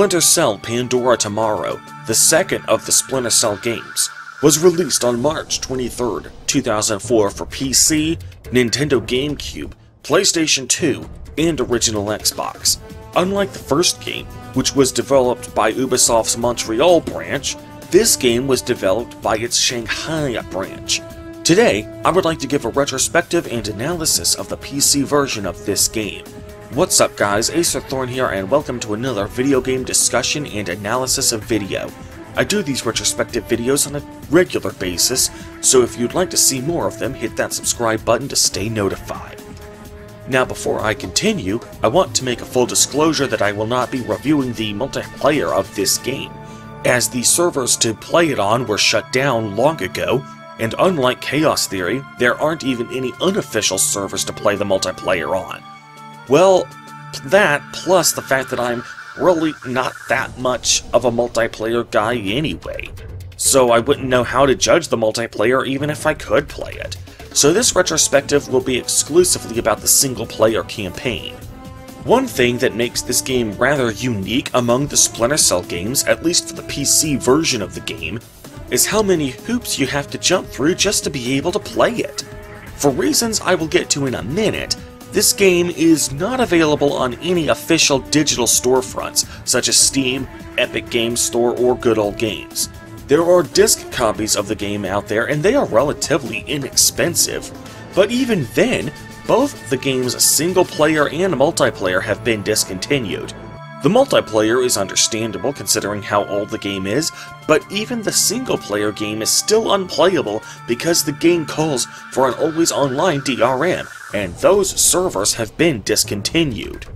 Splinter Cell Pandora Tomorrow, the second of the Splinter Cell games, was released on March 23, 2004 for PC, Nintendo GameCube, PlayStation 2, and original Xbox. Unlike the first game, which was developed by Ubisoft's Montreal branch, this game was developed by its Shanghai branch. Today, I would like to give a retrospective and analysis of the PC version of this game. What's up guys, Acerthorn here and welcome to another video game discussion and analysis of video. I do these retrospective videos on a regular basis, so if you'd like to see more of them, hit that subscribe button to stay notified. Now before I continue, I want to make a full disclosure that I will not be reviewing the multiplayer of this game, as the servers to play it on were shut down long ago, and unlike Chaos Theory, there aren't even any unofficial servers to play the multiplayer on. Well, that plus the fact that I'm really not that much of a multiplayer guy anyway. So I wouldn't know how to judge the multiplayer even if I could play it. So this retrospective will be exclusively about the single player campaign. One thing that makes this game rather unique among the Splinter Cell games, at least for the PC version of the game, is how many hoops you have to jump through just to be able to play it. For reasons I will get to in a minute, this game is not available on any official digital storefronts, such as Steam, Epic Games Store, or Good Old Games. There are disc copies of the game out there, and they are relatively inexpensive. But even then, both the game's single player and multiplayer have been discontinued. The multiplayer is understandable considering how old the game is, but even the single player game is still unplayable because the game calls for an always online DRM, and those servers have been discontinued.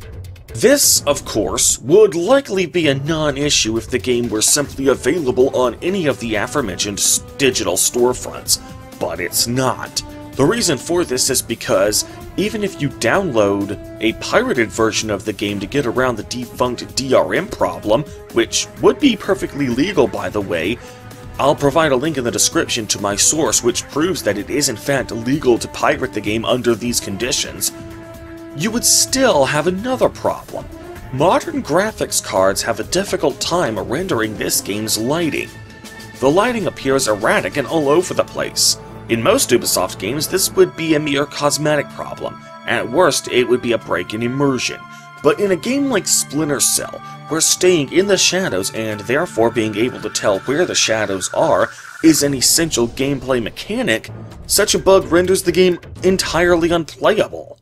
This, of course, would likely be a non-issue if the game were simply available on any of the aforementioned digital storefronts, but it's not. The reason for this is because even if you download a pirated version of the game to get around the defunct DRM problem, which would be perfectly legal by the way, I'll provide a link in the description to my source which proves that it is in fact legal to pirate the game under these conditions, you would still have another problem. Modern graphics cards have a difficult time rendering this game's lighting. The lighting appears erratic and all over the place. In most Ubisoft games, this would be a mere cosmetic problem. At worst, it would be a break in immersion. But in a game like Splinter Cell, where staying in the shadows and therefore being able to tell where the shadows are is an essential gameplay mechanic, such a bug renders the game entirely unplayable.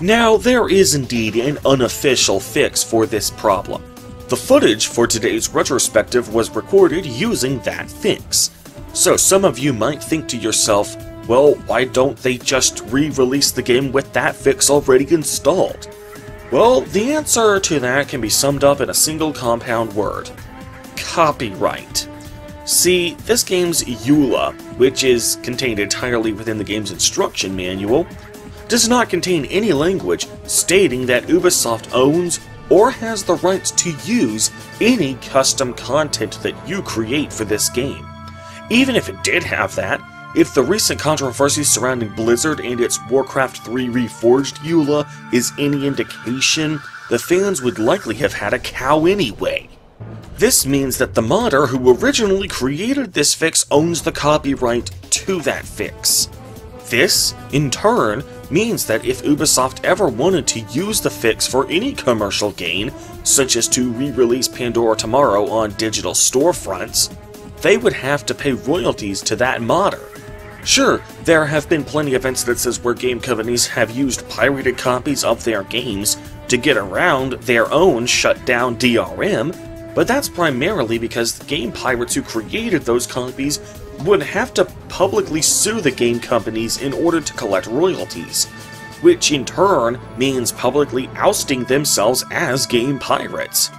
Now, there is indeed an unofficial fix for this problem. The footage for today's retrospective was recorded using that fix. So some of you might think to yourself, well, why don't they just re-release the game with that fix already installed? Well, the answer to that can be summed up in a single compound word. Copyright. See, this game's EULA, which is contained entirely within the game's instruction manual, does not contain any language stating that Ubisoft owns or has the rights to use any custom content that you create for this game. Even if it did have that, if the recent controversy surrounding Blizzard and its Warcraft 3 Reforged EULA is any indication, the fans would likely have had a cow anyway. This means that the modder who originally created this fix owns the copyright to that fix. This, in turn, means that if Ubisoft ever wanted to use the fix for any commercial gain, such as to re-release Pandora Tomorrow on digital storefronts, they would have to pay royalties to that modder. Sure, there have been plenty of instances where game companies have used pirated copies of their games to get around their own shut down DRM, but that's primarily because the game pirates who created those copies would have to publicly sue the game companies in order to collect royalties, which in turn means publicly ousting themselves as game pirates.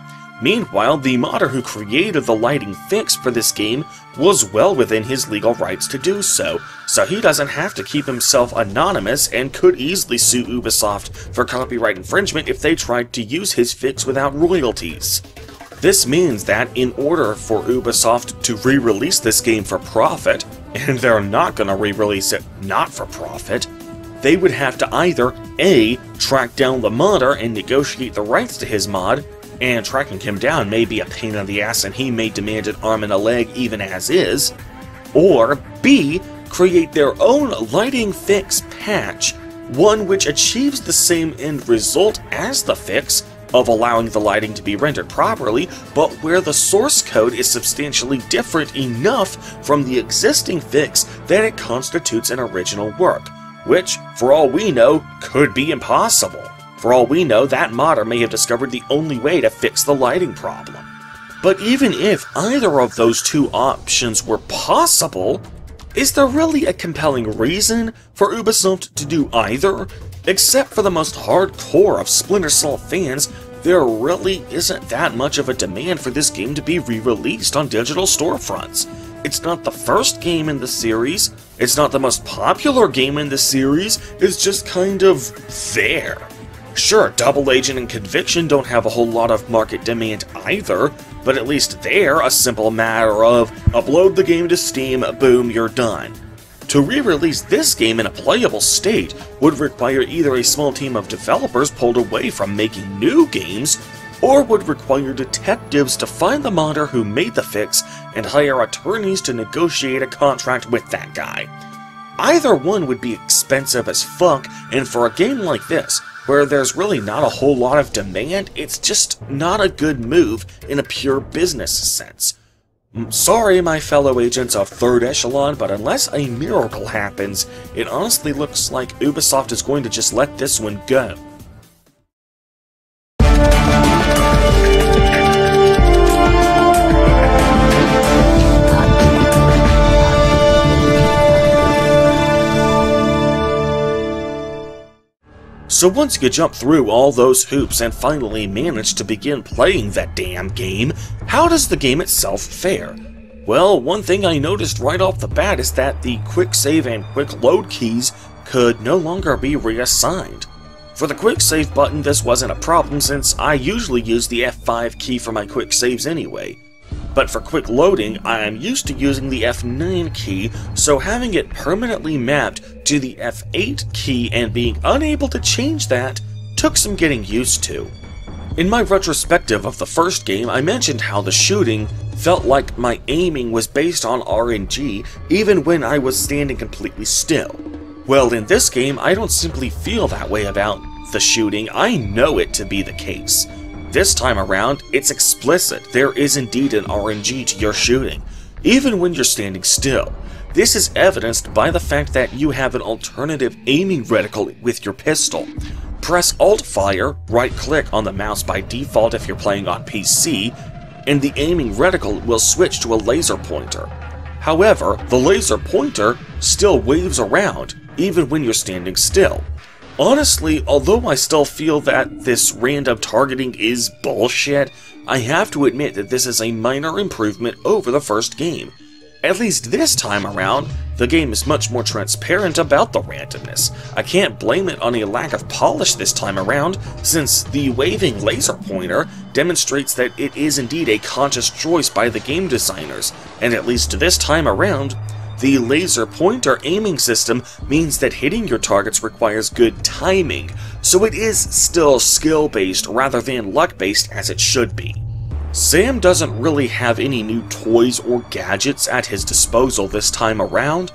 Meanwhile, the modder who created the lighting fix for this game was well within his legal rights to do so, so he doesn't have to keep himself anonymous and could easily sue Ubisoft for copyright infringement if they tried to use his fix without royalties. This means that in order for Ubisoft to re-release this game for profit, and they're not going to re-release it not for profit, they would have to either A. track down the modder and negotiate the rights to his mod, and tracking him down may be a pain in the ass and he may demand an arm and a leg even as is, or B, create their own lighting fix patch, one which achieves the same end result as the fix of allowing the lighting to be rendered properly, but where the source code is substantially different enough from the existing fix that it constitutes an original work, which, for all we know, could be impossible. For all we know, that modder may have discovered the only way to fix the lighting problem. But even if either of those two options were possible, is there really a compelling reason for Ubisoft to do either? Except for the most hardcore of Splinter Cell fans, there really isn't that much of a demand for this game to be re-released on digital storefronts. It's not the first game in the series, it's not the most popular game in the series, it's just kind of there. Sure, Double Agent and Conviction don't have a whole lot of market demand either, but at least they're a simple matter of upload the game to Steam, boom, you're done. To re-release this game in a playable state would require either a small team of developers pulled away from making new games, or would require detectives to find the modder who made the fix and hire attorneys to negotiate a contract with that guy. Either one would be expensive as fuck, and for a game like this, where there's really not a whole lot of demand, it's just not a good move in a pure business sense. Mm, sorry, my fellow agents of Third Echelon, but unless a miracle happens, it honestly looks like Ubisoft is going to just let this one go. So once you jump through all those hoops and finally manage to begin playing that damn game, how does the game itself fare? Well, one thing I noticed right off the bat is that the quick save and quick load keys could no longer be reassigned. For the quick save button, this wasn't a problem since I usually use the F5 key for my quick saves anyway. But for quick loading, I am used to using the F9 key, so having it permanently mapped to the F8 key and being unable to change that took some getting used to. In my retrospective of the first game, I mentioned how the shooting felt like my aiming was based on RNG even when I was standing completely still. Well, in this game, I don't simply feel that way about the shooting, I know it to be the case. This time around, it's explicit. There is indeed an RNG to your shooting, even when you're standing still. This is evidenced by the fact that you have an alternative aiming reticle with your pistol. Press Alt-Fire, right-click on the mouse by default if you're playing on PC, and the aiming reticle will switch to a laser pointer. However, the laser pointer still waves around, even when you're standing still. Honestly, although I still feel that this random targeting is bullshit, I have to admit that this is a minor improvement over the first game. At least this time around, the game is much more transparent about the randomness. I can't blame it on a lack of polish this time around, since the waving laser pointer demonstrates that it is indeed a conscious choice by the game designers, and at least this time around, the laser pointer aiming system means that hitting your targets requires good timing, so it is still skill-based rather than luck-based as it should be. Sam doesn't really have any new toys or gadgets at his disposal this time around,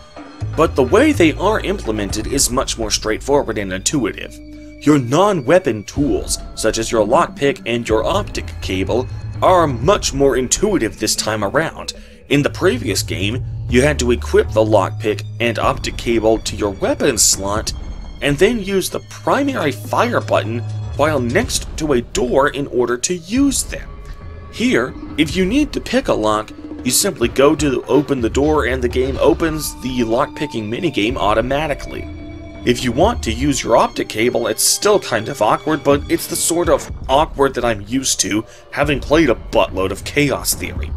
but the way they are implemented is much more straightforward and intuitive. Your non-weapon tools, such as your lockpick and your optic cable, are much more intuitive this time around. In the previous game, you had to equip the lockpick and optic cable to your weapon slot, and then use the primary fire button while next to a door in order to use them. Here, if you need to pick a lock, you simply go to open the door and the game opens the lockpicking minigame automatically. If you want to use your optic cable, it's still kind of awkward, but it's the sort of awkward that I'm used to, having played a buttload of Chaos Theory.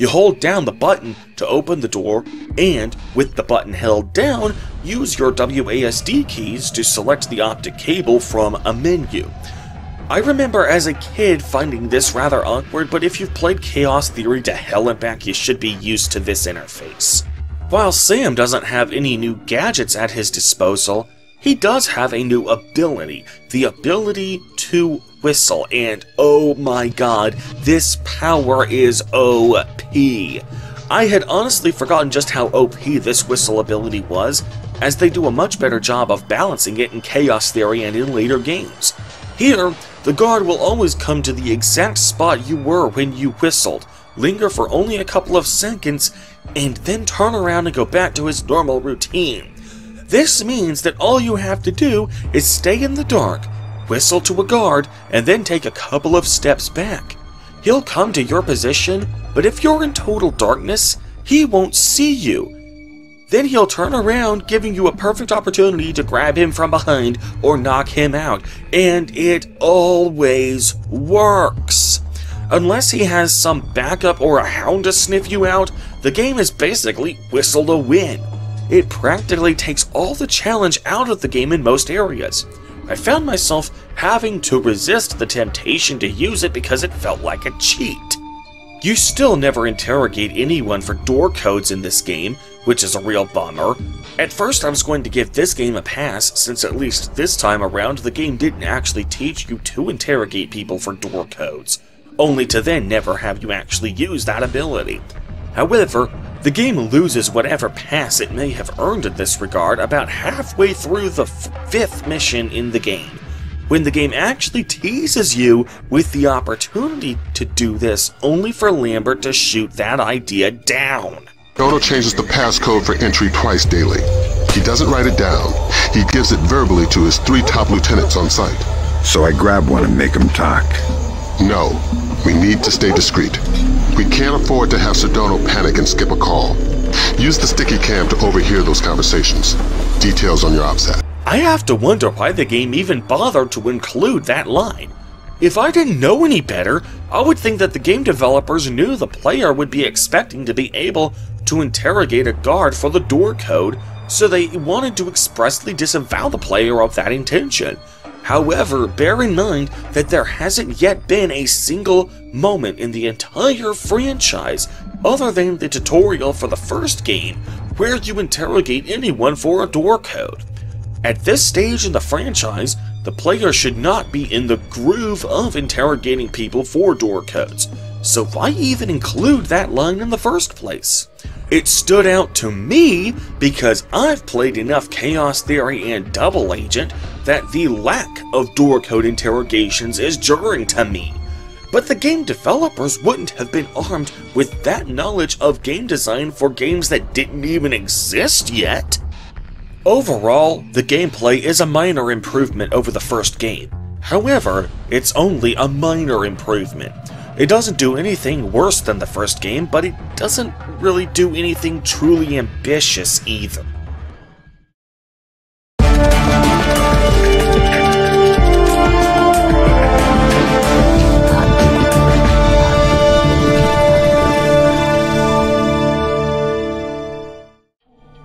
You hold down the button to open the door, and with the button held down, use your WASD keys to select the optic cable from a menu. I remember as a kid finding this rather awkward, but if you've played Chaos Theory to hell and back, you should be used to this interface. While Sam doesn't have any new gadgets at his disposal, he does have a new ability, the ability to whistle, and oh my god, this power is OP. I had honestly forgotten just how OP this whistle ability was, as they do a much better job of balancing it in Chaos Theory and in later games. Here, the guard will always come to the exact spot you were when you whistled, linger for only a couple of seconds, and then turn around and go back to his normal routine. This means that all you have to do is stay in the dark, whistle to a guard, and then take a couple of steps back. He'll come to your position, but if you're in total darkness, he won't see you. Then he'll turn around, giving you a perfect opportunity to grab him from behind or knock him out, and it always works. Unless he has some backup or a hound to sniff you out, the game is basically whistle to win. It practically takes all the challenge out of the game in most areas. I found myself having to resist the temptation to use it because it felt like a cheat. You still never interrogate anyone for door codes in this game, which is a real bummer. At first I was going to give this game a pass, since at least this time around the game didn't actually teach you to interrogate people for door codes, only to then never have you actually use that ability. However, the game loses whatever pass it may have earned in this regard about halfway through the fifth mission in the game, when the game actually teases you with the opportunity to do this only for Lambert to shoot that idea down. Dono changes the passcode for entry twice daily. He doesn't write it down. He gives it verbally to his three top lieutenants on site. So I grab one and make him talk. No. We need to stay discreet. We can't afford to have Sadono panic and skip a call. Use the sticky cam to overhear those conversations. Details on your OPSAT. I have to wonder why the game even bothered to include that line. If I didn't know any better, I would think that the game developers knew the player would be expecting to be able to interrogate a guard for the door code, so they wanted to expressly disavow the player of that intention. However, bear in mind that there hasn't yet been a single moment in the entire franchise, other than the tutorial for the first game, where you interrogate anyone for a door code. At this stage in the franchise, the player should not be in the groove of interrogating people for door codes, so why even include that line in the first place? It stood out to me because I've played enough Chaos Theory and Double Agent that the lack of door code interrogations is jarring to me. But the game developers wouldn't have been armed with that knowledge of game design for games that didn't even exist yet. Overall, the gameplay is a minor improvement over the first game. However, it's only a minor improvement. It doesn't do anything worse than the first game, but it doesn't really do anything truly ambitious either.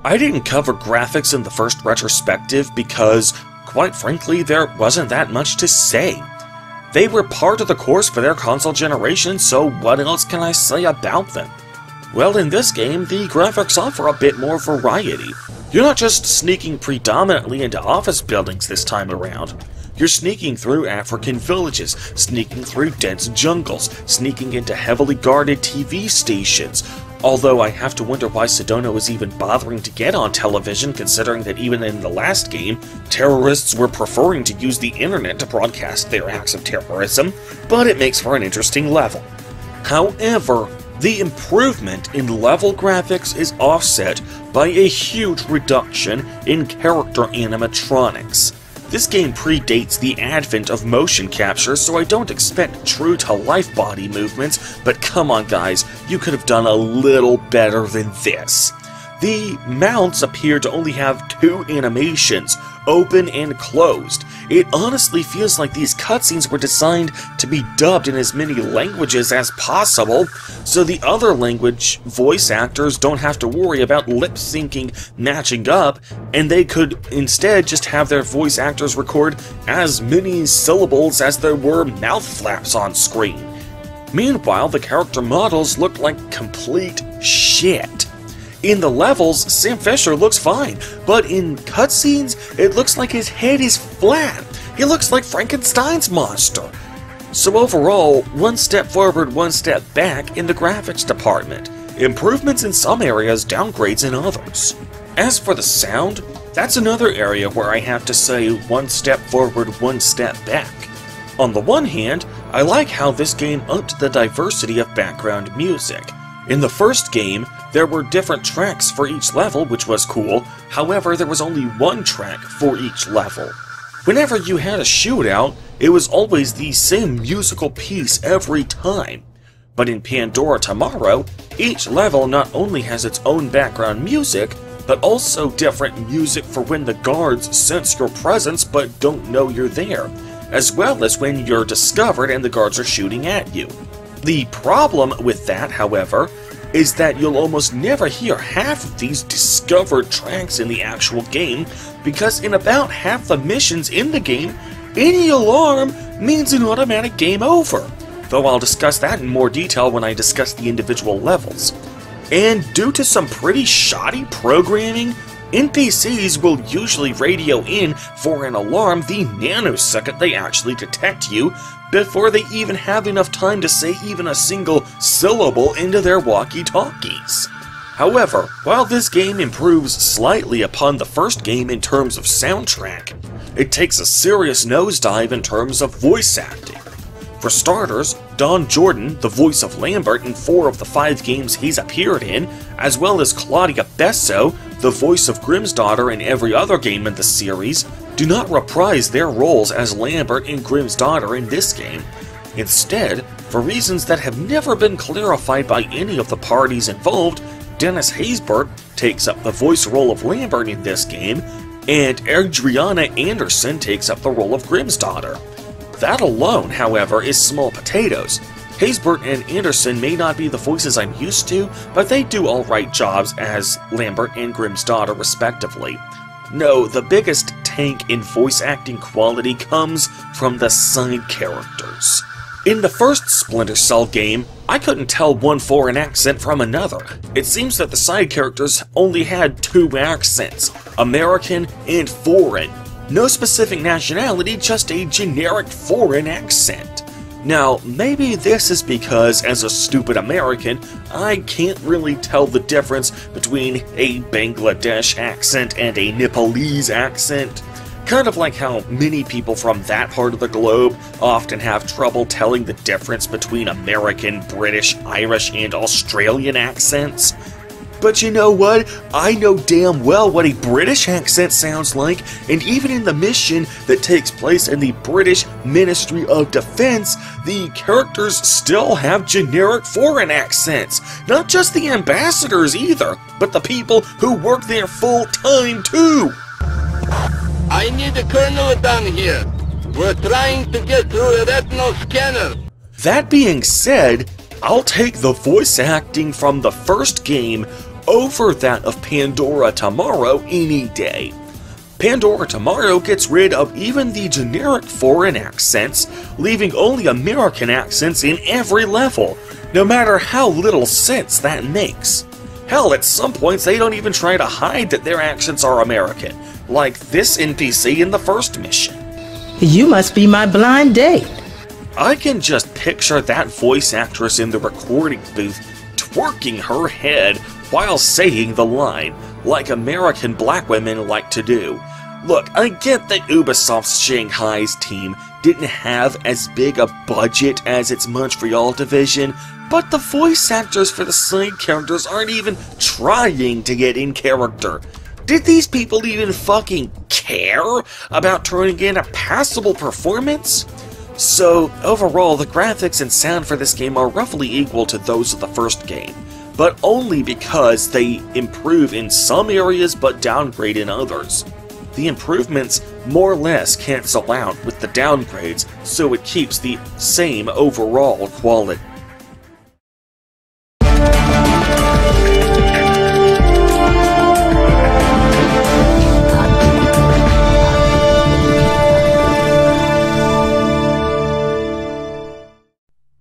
I didn't cover graphics in the first retrospective because, quite frankly, there wasn't that much to say. They were part of the course for their console generation, so what else can I say about them? Well, in this game, the graphics offer a bit more variety. You're not just sneaking predominantly into office buildings this time around. You're sneaking through African villages, sneaking through dense jungles, sneaking into heavily guarded TV stations, Although I have to wonder why Sadono was even bothering to get on television, considering that even in the last game, terrorists were preferring to use the internet to broadcast their acts of terrorism, but it makes for an interesting level. However, the improvement in level graphics is offset by a huge reduction in character animatronics. This game predates the advent of motion capture, so I don't expect true to life body movements, but come on guys, you could have done a little better than this. The mounts appear to only have two animations, open and closed. It honestly feels like these cutscenes were designed to be dubbed in as many languages as possible, so the other language voice actors don't have to worry about lip syncing matching up, and they could instead just have their voice actors record as many syllables as there were mouth flaps on screen. Meanwhile, the character models look like complete shit. In the levels, Sam Fisher looks fine, but in cutscenes, it looks like his head is flat. He looks like Frankenstein's monster. So overall, one step forward, one step back in the graphics department. Improvements in some areas, downgrades in others. As for the sound, that's another area where I have to say one step forward, one step back. On the one hand, I like how this game upped the diversity of background music. In the first game, there were different tracks for each level, which was cool, however, there was only one track for each level. Whenever you had a shootout, it was always the same musical piece every time. But in Pandora Tomorrow, each level not only has its own background music, but also different music for when the guards sense your presence but don't know you're there, as well as when you're discovered and the guards are shooting at you. The problem with that, however, is that you'll almost never hear half of these discovered tracks in the actual game, because in about half the missions in the game, any alarm means an automatic game over, though I'll discuss that in more detail when I discuss the individual levels. And due to some pretty shoddy programming, NPCs will usually radio in for an alarm the nanosecond they actually detect you, before they even have enough time to say even a single syllable into their walkie-talkies. However, while this game improves slightly upon the first game in terms of soundtrack, it takes a serious nosedive in terms of voice acting. For starters, Don Jordan, the voice of Lambert in four of the five games he's appeared in, as well as Claudia Besso, the voice of Grimsdottir in every other game in the series, do not reprise their roles as Lambert and Grimsdottir in this game. Instead, for reasons that have never been clarified by any of the parties involved, Dennis Haysbert takes up the voice role of Lambert in this game, and Adriana Anderson takes up the role of Grimm's daughter. That alone, however, is small potatoes. Haysbert and Anderson may not be the voices I'm used to, but they do alright jobs as Lambert and Grimsdottir, respectively. No, the biggest tank in voice acting quality comes from the side characters. In the first Splinter Cell game, I couldn't tell one foreign accent from another. It seems that the side characters only had two accents, American and foreign, no specific nationality, just a generic foreign accent. Now, maybe this is because, as a stupid American, I can't really tell the difference between a Bangladesh accent and a Nepalese accent. Kind of like how many people from that part of the globe often have trouble telling the difference between American, British, Irish, and Australian accents. But you know what? I know damn well what a British accent sounds like, and even in the mission that takes place in the British Ministry of Defense, the characters still have generic foreign accents. Not just the ambassadors either, but the people who work there full time too. I need a colonel down here. We're trying to get through a retinal scanner. That being said, I'll take the voice acting from the first game over that of Pandora Tomorrow any day. Pandora Tomorrow gets rid of even the generic foreign accents, leaving only American accents in every level, no matter how little sense that makes. Hell, at some points they don't even try to hide that their accents are American, like this NPC in the first mission. You must be my blind date. I can just picture that voice actress in the recording booth twerking her head while saying the line, like American black women like to do. Look, I get that Ubisoft's Shanghai's team didn't have as big a budget as its Montreal division, but the voice actors for the side characters aren't even trying to get in character. Did these people even fucking care about turning in a passable performance? So, overall, the graphics and sound for this game are roughly equal to those of the first game, but only because they improve in some areas but downgrade in others. The improvements more or less cancel out with the downgrades, so it keeps the same overall quality.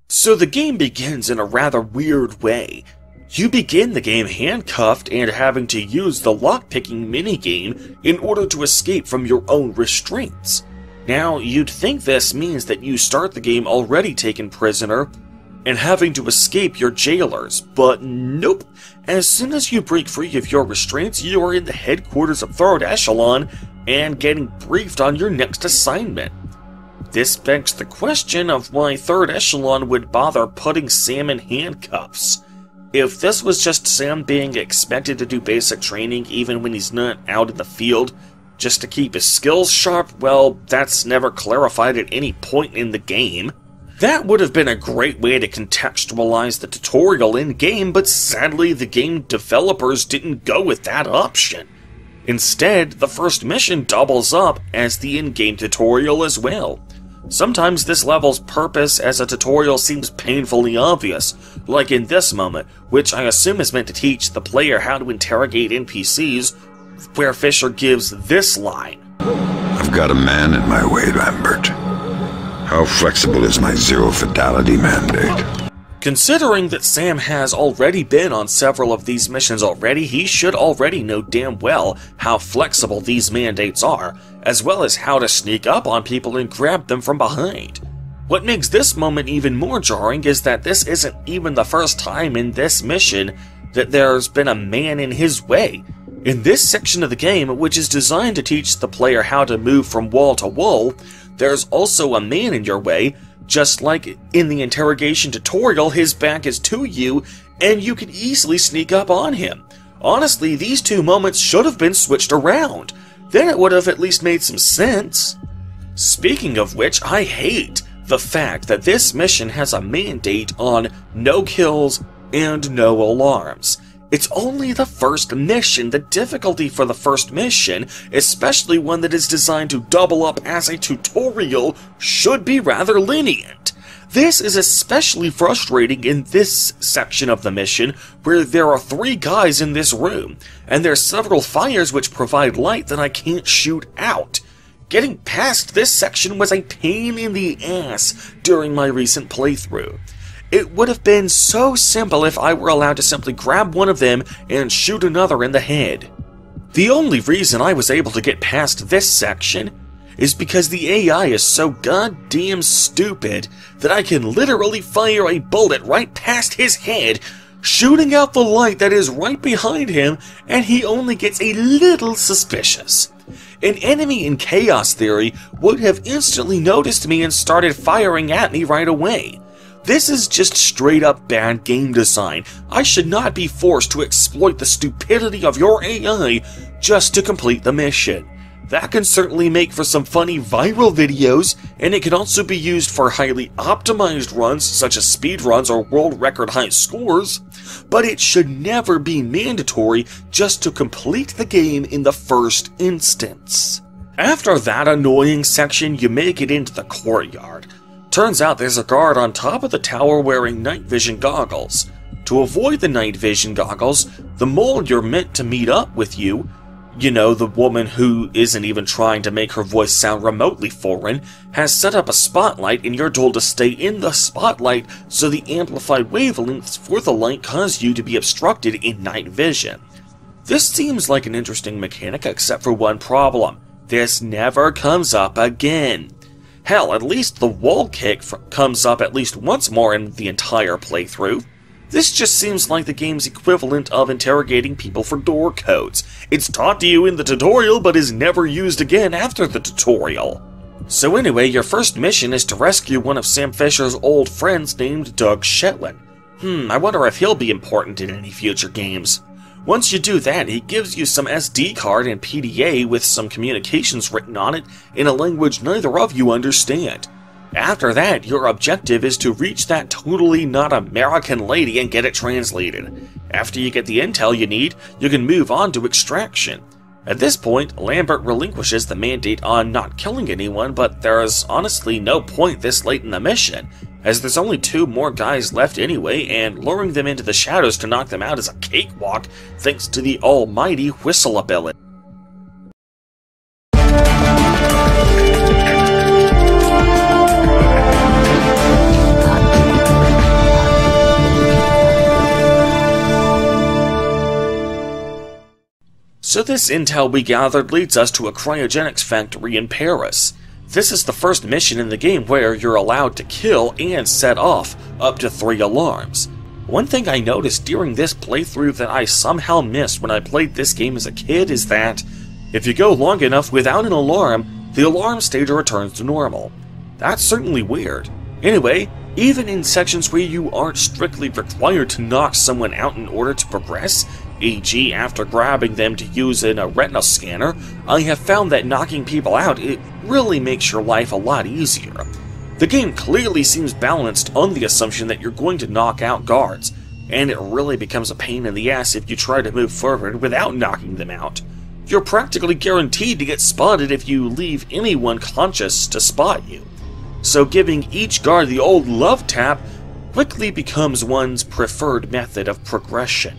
So the game begins in a rather weird way. You begin the game handcuffed and having to use the lockpicking minigame in order to escape from your own restraints. Now, you'd think this means that you start the game already taken prisoner and having to escape your jailers, but nope. As soon as you break free of your restraints, you are in the headquarters of Third Echelon and getting briefed on your next assignment. This begs the question of why Third Echelon would bother putting Sam in handcuffs. If this was just Sam being expected to do basic training even when he's not out in the field, just to keep his skills sharp, well, that's never clarified at any point in the game. That would have been a great way to contextualize the tutorial in game, but sadly, the game developers didn't go with that option. Instead, the first mission doubles up as the in game tutorial as well. Sometimes this level's purpose as a tutorial seems painfully obvious, like in this moment, which I assume is meant to teach the player how to interrogate NPCs, where Fisher gives this line I've got a man in my way, Lambert. How flexible is my zero fatality mandate? Considering that Sam has already been on several of these missions already, he should already know damn well how flexible these mandates are, as well as how to sneak up on people and grab them from behind. What makes this moment even more jarring is that this isn't even the first time in this mission that there's been a man in his way. In this section of the game, which is designed to teach the player how to move from wall to wall, there's also a man in your way, just like in the interrogation tutorial, his back is to you, and you can easily sneak up on him. Honestly, these two moments should have been switched around. Then it would have at least made some sense. Speaking of which, I hate the fact that this mission has a mandate on no kills and no alarms. It's only the first mission. The difficulty for the first mission, especially one that is designed to double up as a tutorial, should be rather lenient. This is especially frustrating in this section of the mission, where there are three guys in this room, and there's several fires which provide light that I can't shoot out. Getting past this section was a pain in the ass during my recent playthrough. It would have been so simple if I were allowed to simply grab one of them and shoot another in the head. The only reason I was able to get past this section is because the AI is so goddamn stupid that I can literally fire a bullet right past his head, shooting out the light that is right behind him, and he only gets a little suspicious. An enemy in Chaos Theory would have instantly noticed me and started firing at me right away. This is just straight up bad game design. I should not be forced to exploit the stupidity of your AI just to complete the mission. That can certainly make for some funny viral videos, and it can also be used for highly optimized runs such as speedruns or world record high scores, but it should never be mandatory just to complete the game in the first instance. After that annoying section, you make it into the courtyard. Turns out there's a guard on top of the tower wearing night vision goggles. To avoid the night vision goggles, the mole you're meant to meet up with you, you know, the woman who isn't even trying to make her voice sound remotely foreign, has set up a spotlight and you're told to stay in the spotlight so the amplified wavelengths for the light cause you to be obstructed in night vision. This seems like an interesting mechanic except for one problem. This never comes up again. Hell, at least the wall kick comes up at least once more in the entire playthrough. This just seems like the game's equivalent of interrogating people for door codes. It's taught to you in the tutorial, but is never used again after the tutorial. So anyway, your first mission is to rescue one of Sam Fisher's old friends named Doug Shetland. Hmm, I wonder if he'll be important in any future games. Once you do that, he gives you some SD card and PDA with some communications written on it in a language neither of you understand. After that, your objective is to reach that totally not American lady and get it translated. After you get the intel you need, you can move on to extraction. At this point, Lambert relinquishes the mandate on not killing anyone, but there is honestly no point this late in the mission, as there's only two more guys left anyway, and luring them into the shadows to knock them out is a cakewalk thanks to the almighty whistle ability. So this intel we gathered leads us to a cryogenics factory in Paris. This is the first mission in the game where you're allowed to kill and set off up to three alarms. One thing I noticed during this playthrough that I somehow missed when I played this game as a kid is that if you go long enough without an alarm, the alarm stage returns to normal. That's certainly weird. Anyway, even in sections where you aren't strictly required to knock someone out in order to progress, e.g. after grabbing them to use in a retina scanner, I have found that knocking people out, it really makes your life a lot easier. The game clearly seems balanced on the assumption that you're going to knock out guards, and it really becomes a pain in the ass if you try to move forward without knocking them out. You're practically guaranteed to get spotted if you leave anyone conscious to spot you. So giving each guard the old love tap quickly becomes one's preferred method of progression.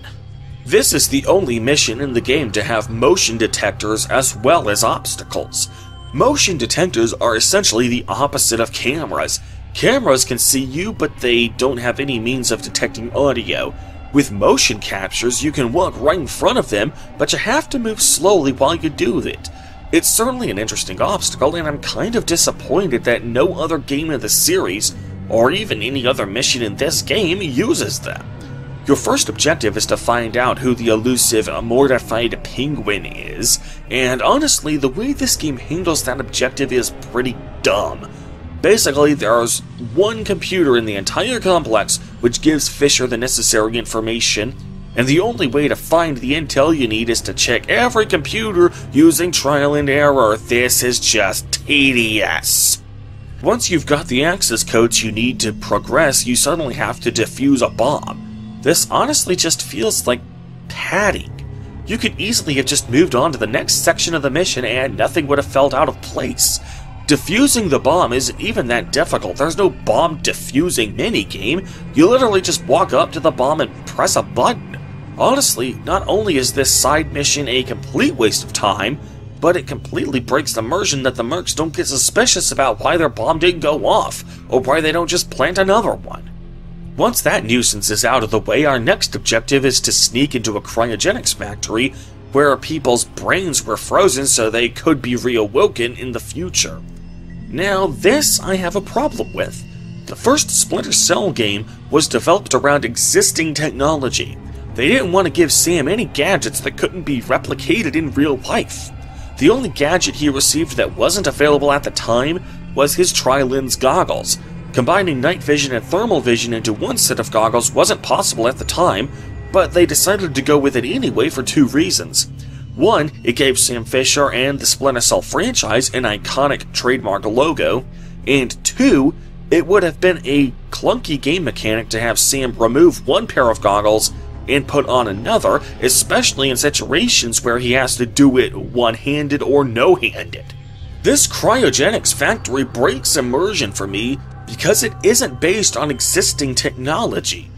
This is the only mission in the game to have motion detectors as well as obstacles. Motion detectors are essentially the opposite of cameras. Cameras can see you, but they don't have any means of detecting audio. With motion captures, you can walk right in front of them, but you have to move slowly while you do it. It's certainly an interesting obstacle, and I'm kind of disappointed that no other game in the series, or even any other mission in this game, uses them. Your first objective is to find out who the elusive mortified penguin is, and honestly, the way this game handles that objective is pretty dumb. Basically, there's one computer in the entire complex which gives Fisher the necessary information, and the only way to find the intel you need is to check every computer using trial and error. This is just tedious. Once you've got the access codes you need to progress, you suddenly have to defuse a bomb. This honestly just feels like padding. You could easily have just moved on to the next section of the mission and nothing would have felt out of place. Defusing the bomb isn't even that difficult. There's no bomb defusing minigame. You literally just walk up to the bomb and press a button. Honestly, not only is this side mission a complete waste of time, but it completely breaks the immersion that the mercs don't get suspicious about why their bomb didn't go off, or why they don't just plant another one. Once that nuisance is out of the way, our next objective is to sneak into a cryogenics factory where people's brains were frozen so they could be reawoken in the future. Now, this I have a problem with. The first Splinter Cell game was developed around existing technology. They didn't want to give Sam any gadgets that couldn't be replicated in real life. The only gadget he received that wasn't available at the time was his tri-lens goggles, Combining night vision and thermal vision into one set of goggles wasn't possible at the time, but they decided to go with it anyway for two reasons. One, it gave Sam Fisher and the Splinter Cell franchise an iconic trademark logo, and two, it would have been a clunky game mechanic to have Sam remove one pair of goggles and put on another, especially in situations where he has to do it one handed or no handed. This cryogenics factory breaks immersion for me because it isn't based on existing technology.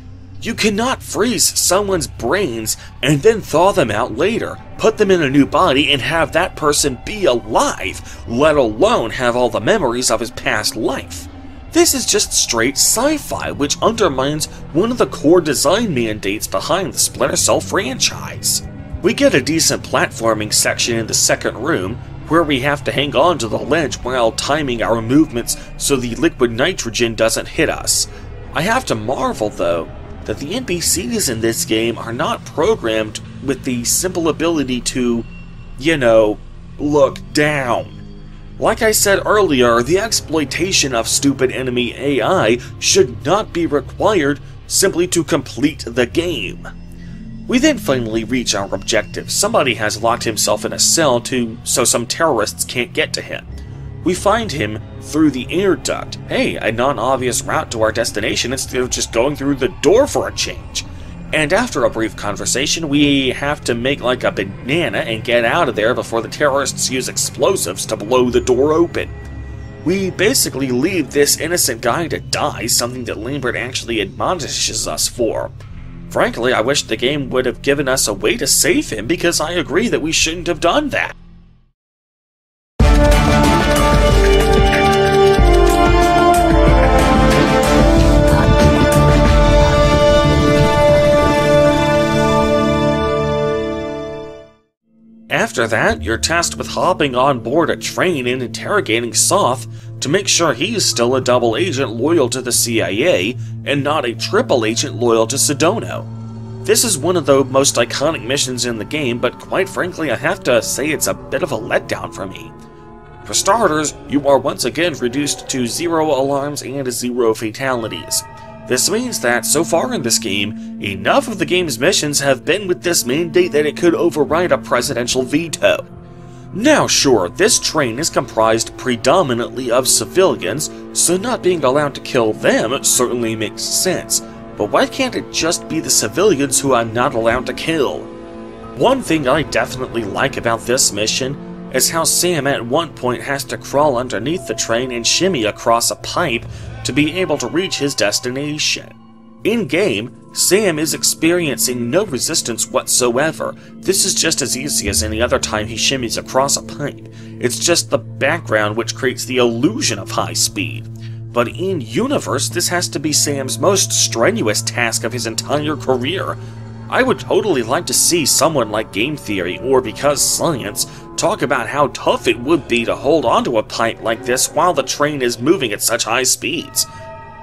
You cannot freeze someone's brains and then thaw them out later, put them in a new body, and have that person be alive, let alone have all the memories of his past life. This is just straight sci fi, which undermines one of the core design mandates behind the Splinter Cell franchise. We get a decent platforming section in the second room, where we have to hang on to the ledge while timing our movements so the liquid nitrogen doesn't hit us. I have to marvel, though, that the NPCs in this game are not programmed with the simple ability to, you know, look down. Like I said earlier, the exploitation of stupid enemy AI should not be required simply to complete the game. We then finally reach our objective. Somebody has locked himself in a cell to so some terrorists can't get to him. We find him through the air duct. Hey, a non-obvious route to our destination instead of just going through the door for a change. And after a brief conversation, we have to make like a banana and get out of there before the terrorists use explosives to blow the door open. We basically leave this innocent guy to die, something that Lambert actually admonishes us for. Frankly, I wish the game would have given us a way to save him because I agree that we shouldn't have done that. After that, you're tasked with hopping on board a train and interrogating Soth to make sure he's still a double agent loyal to the CIA and not a triple agent loyal to Sadono. This is one of the most iconic missions in the game, but quite frankly, I have to say it's a bit of a letdown for me. For starters, you are once again reduced to zero alarms and zero fatalities. This means that, so far in this game, enough of the game's missions have been with this mandate that it could override a presidential veto. Now sure, this train is comprised predominantly of civilians, so not being allowed to kill them certainly makes sense, but why can't it just be the civilians who I'm not allowed to kill? One thing I definitely like about this mission is how Sam at one point has to crawl underneath the train and shimmy across a pipe to be able to reach his destination. In game, Sam is experiencing no resistance whatsoever. This is just as easy as any other time he shimmies across a pipe. It's just the background which creates the illusion of high speed. But in universe, this has to be Sam's most strenuous task of his entire career. I would totally like to see someone like Game Theory or Because Science talk about how tough it would be to hold onto a pipe like this while the train is moving at such high speeds.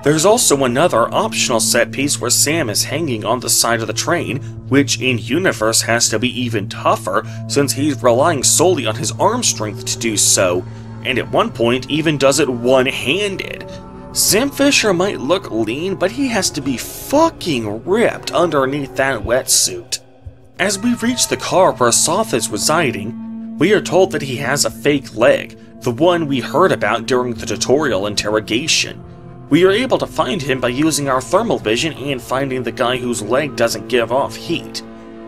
There's also another optional set piece where Sam is hanging on the side of the train, which in universe has to be even tougher since he's relying solely on his arm strength to do so, and at one point even does it one-handed. Sam Fisher might look lean, but he has to be fucking ripped underneath that wetsuit. As we reach the car where Soth is residing, we are told that he has a fake leg, the one we heard about during the tutorial interrogation. We are able to find him by using our thermal vision and finding the guy whose leg doesn't give off heat.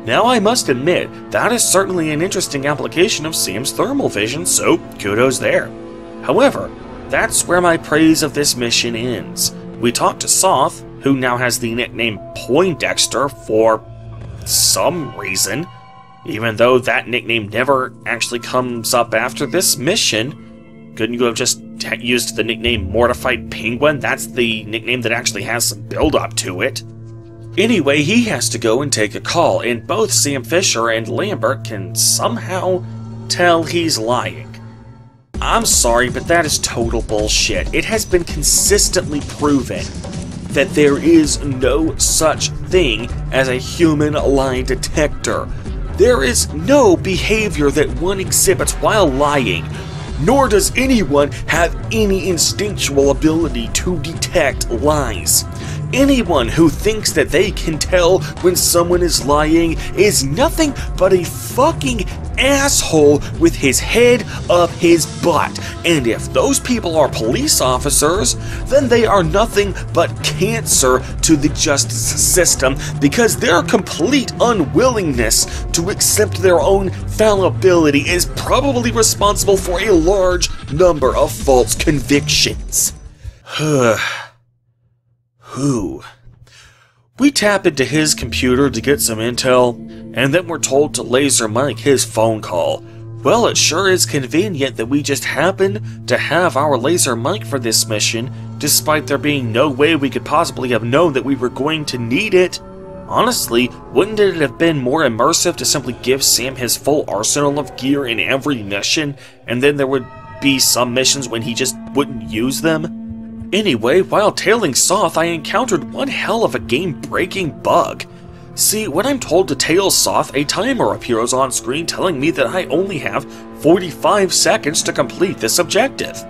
Now I must admit, that is certainly an interesting application of Sam's thermal vision, so kudos there. However, that's where my praise of this mission ends. We talk to Soth, who now has the nickname Poindexter for some reason, even though that nickname never actually comes up after this mission, couldn't you have just used the nickname Mortified Penguin? That's the nickname that actually has some build up to it. Anyway, he has to go and take a call, and both Sam Fisher and Lambert can somehow tell he's lying. I'm sorry, but that is total bullshit. It has been consistently proven that there is no such thing as a human lie detector. There is no behavior that one exhibits while lying, nor does anyone have any instinctual ability to detect lies. Anyone who thinks that they can tell when someone is lying is nothing but a fucking asshole with his head up his butt. And if those people are police officers, then they are nothing but cancer to the justice system because their complete unwillingness to accept their own fallibility is probably responsible for a large number of false convictions. Who? We tap into his computer to get some intel, and then we're told to laser mic his phone call. Well, it sure is convenient that we just happen to have our laser mic for this mission, despite there being no way we could possibly have known that we were going to need it. Honestly, wouldn't it have been more immersive to simply give Sam his full arsenal of gear in every mission, and then there would be some missions when he just wouldn't use them? Anyway, while tailing Soth, I encountered one hell of a game-breaking bug. See, when I'm told to tail Soth, a timer appears on screen telling me that I only have 45 seconds to complete this objective.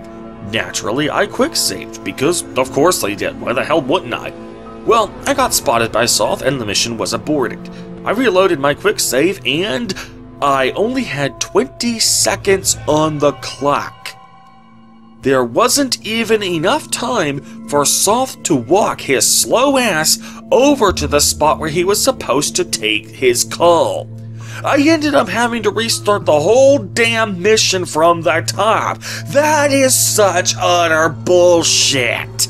Naturally, I quick-saved, because of course I did, why the hell wouldn't I? Well, I got spotted by Soth and the mission was aborted. I reloaded my quick save and I only had 20 seconds on the clock. There wasn't even enough time for Soth to walk his slow ass over to the spot where he was supposed to take his call. I ended up having to restart the whole damn mission from the top. That is such utter bullshit.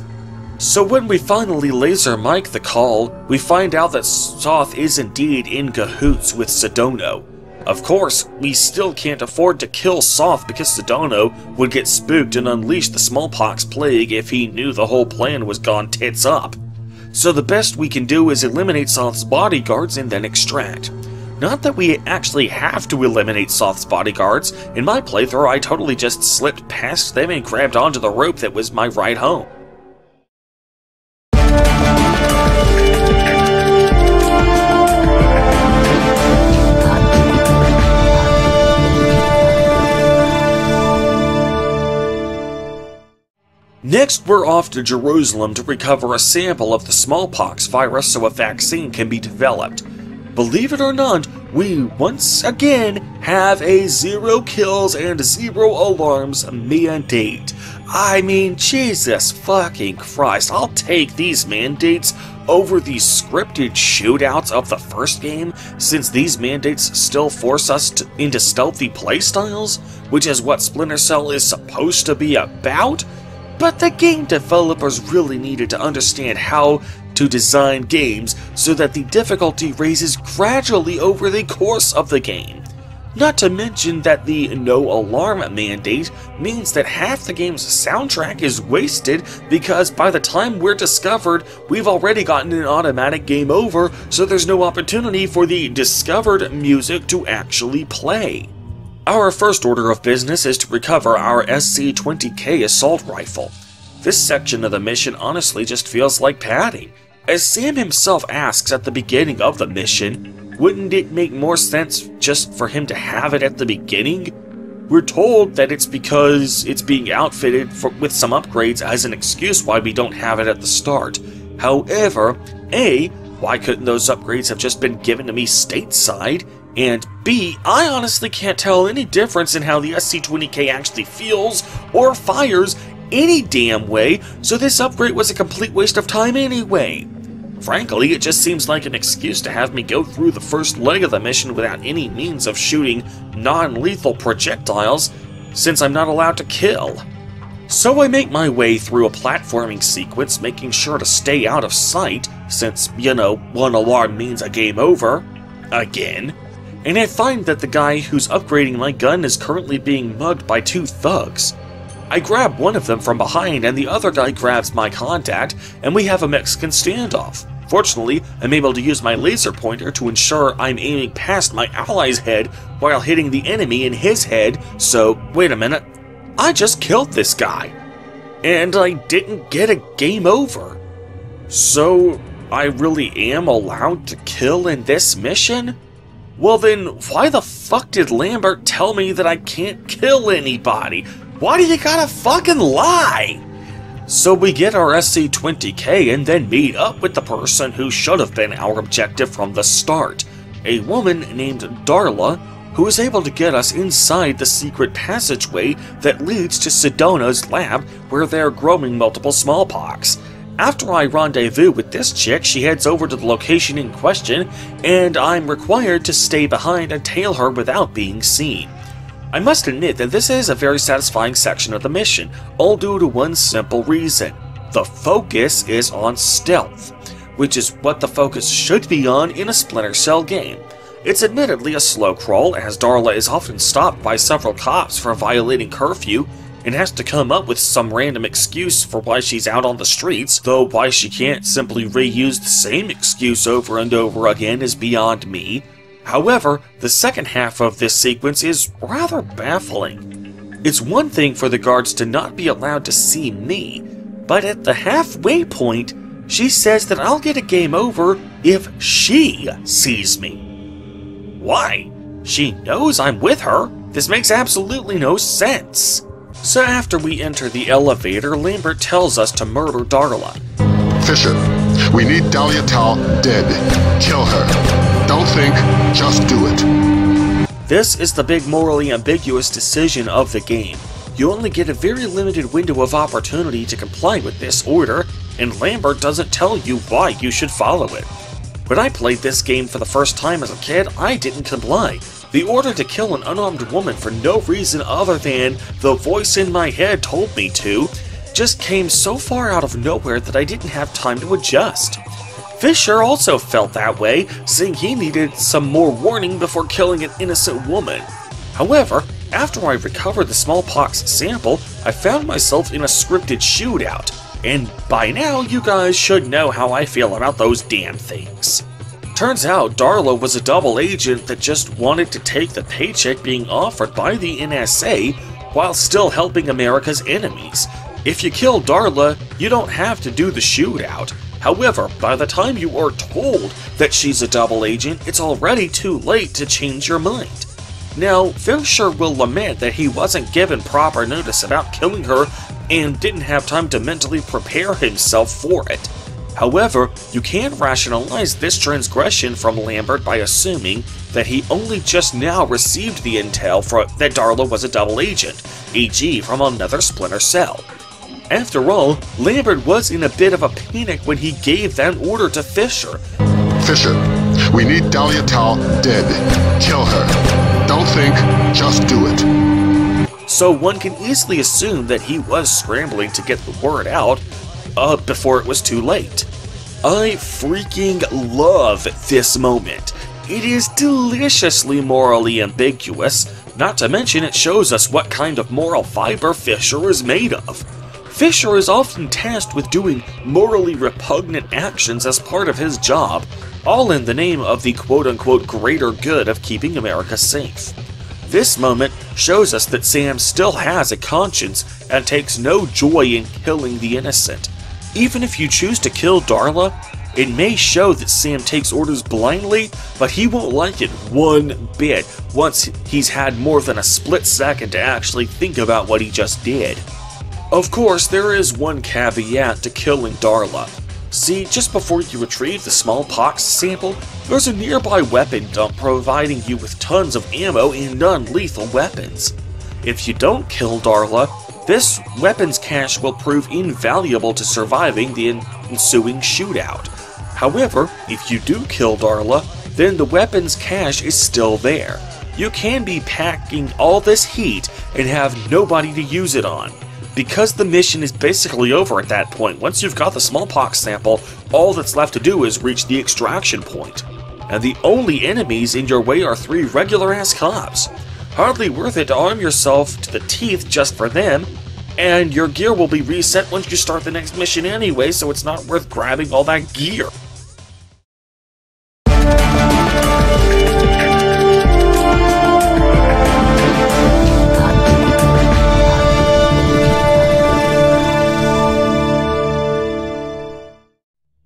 So when we finally laser mic the call, we find out that Soth is indeed in cahoots with Sadono. Of course, we still can't afford to kill Soth because Sadono would get spooked and unleash the smallpox plague if he knew the whole plan was gone tits up. So the best we can do is eliminate Soth's bodyguards and then extract. Not that we actually have to eliminate Soth's bodyguards. In my playthrough, I totally just slipped past them and grabbed onto the rope that was my ride home. Next, we're off to Jerusalem to recover a sample of the smallpox virus so a vaccine can be developed. Believe it or not, we once again have a zero kills and zero alarms mandate. I mean, Jesus fucking Christ, I'll take these mandates over the scripted shootouts of the first game, since these mandates still force us to, into stealthy playstyles, which is what Splinter Cell is supposed to be about. But the game developers really needed to understand how to design games so that the difficulty raises gradually over the course of the game. Not to mention that the no alarm mandate means that half the game's soundtrack is wasted because by the time we're discovered, we've already gotten an automatic game over, so there's no opportunity for the discovered music to actually play. Our first order of business is to recover our SC-20K assault rifle. This section of the mission honestly just feels like padding. As Sam himself asks at the beginning of the mission, wouldn't it make more sense just for him to have it at the beginning? We're told that it's because it's being outfitted for, with some upgrades as an excuse why we don't have it at the start. However, A, why couldn't those upgrades have just been given to me stateside? And B, I honestly can't tell any difference in how the SC-20K actually feels or fires any damn way, so this upgrade was a complete waste of time anyway. Frankly, it just seems like an excuse to have me go through the first leg of the mission without any means of shooting non-lethal projectiles, since I'm not allowed to kill. So I make my way through a platforming sequence, making sure to stay out of sight, since, you know, one alarm means a game over. Again and I find that the guy who's upgrading my gun is currently being mugged by two thugs. I grab one of them from behind and the other guy grabs my contact and we have a Mexican standoff. Fortunately, I'm able to use my laser pointer to ensure I'm aiming past my ally's head while hitting the enemy in his head, so wait a minute, I just killed this guy. And I didn't get a game over. So, I really am allowed to kill in this mission? Well then, why the fuck did Lambert tell me that I can't kill anybody? Why do you gotta fucking lie? So we get our SC-20K and then meet up with the person who should have been our objective from the start. A woman named Darla, who is able to get us inside the secret passageway that leads to Sadono's lab where they're growing multiple smallpox. After I rendezvous with this chick, she heads over to the location in question, and I'm required to stay behind and tail her without being seen. I must admit that this is a very satisfying section of the mission, all due to one simple reason. The focus is on stealth, which is what the focus should be on in a Splinter Cell game. It's admittedly a slow crawl, as Darla is often stopped by several cops for violating curfew, and has to come up with some random excuse for why she's out on the streets, though why she can't simply reuse the same excuse over and over again is beyond me. However, the second half of this sequence is rather baffling. It's one thing for the guards to not be allowed to see me, but at the halfway point, she says that I'll get a game over if she sees me. Why? She knows I'm with her. This makes absolutely no sense. So after we enter the elevator, Lambert tells us to murder Darla. Fisher, we need Dahlia Tal dead. Kill her. Don't think, just do it. This is the big morally ambiguous decision of the game. You only get a very limited window of opportunity to comply with this order, and Lambert doesn't tell you why you should follow it. When I played this game for the first time as a kid, I didn't comply, the order to kill an unarmed woman for no reason other than the voice in my head told me to just came so far out of nowhere that I didn't have time to adjust. Fisher also felt that way, saying he needed some more warning before killing an innocent woman. However, after I recovered the smallpox sample, I found myself in a scripted shootout, and by now you guys should know how I feel about those damn things. Turns out Darla was a double agent that just wanted to take the paycheck being offered by the NSA while still helping America's enemies. If you kill Darla, you don't have to do the shootout. However, by the time you are told that she's a double agent, it's already too late to change your mind. Now, Fisher will lament that he wasn't given proper notice about killing her and didn't have time to mentally prepare himself for it. However, you can rationalize this transgression from Lambert by assuming that he only just now received the intel for, that Darla was a double agent, e.g., from another Splinter Cell. After all, Lambert was in a bit of a panic when he gave that order to Fisher. Fisher, we need Dahlia Tal dead. Kill her. Don't think, just do it. So one can easily assume that he was scrambling to get the word out uh, before it was too late. I freaking love this moment. It is deliciously morally ambiguous, not to mention it shows us what kind of moral fiber Fisher is made of. Fisher is often tasked with doing morally repugnant actions as part of his job, all in the name of the quote unquote greater good of keeping America safe. This moment shows us that Sam still has a conscience and takes no joy in killing the innocent. Even if you choose to kill Darla, it may show that Sam takes orders blindly, but he won't like it one bit once he's had more than a split second to actually think about what he just did. Of course, there is one caveat to killing Darla. See, just before you retrieve the smallpox sample, there's a nearby weapon dump providing you with tons of ammo and non-lethal weapons. If you don't kill Darla, this weapons cache will prove invaluable to surviving the ensuing shootout. However, if you do kill Darla, then the weapons cache is still there. You can be packing all this heat and have nobody to use it on. Because the mission is basically over at that point, once you've got the smallpox sample, all that's left to do is reach the extraction point. And the only enemies in your way are three regular ass cops. Hardly worth it to arm yourself to the teeth just for them, and your gear will be reset once you start the next mission anyway, so it's not worth grabbing all that gear.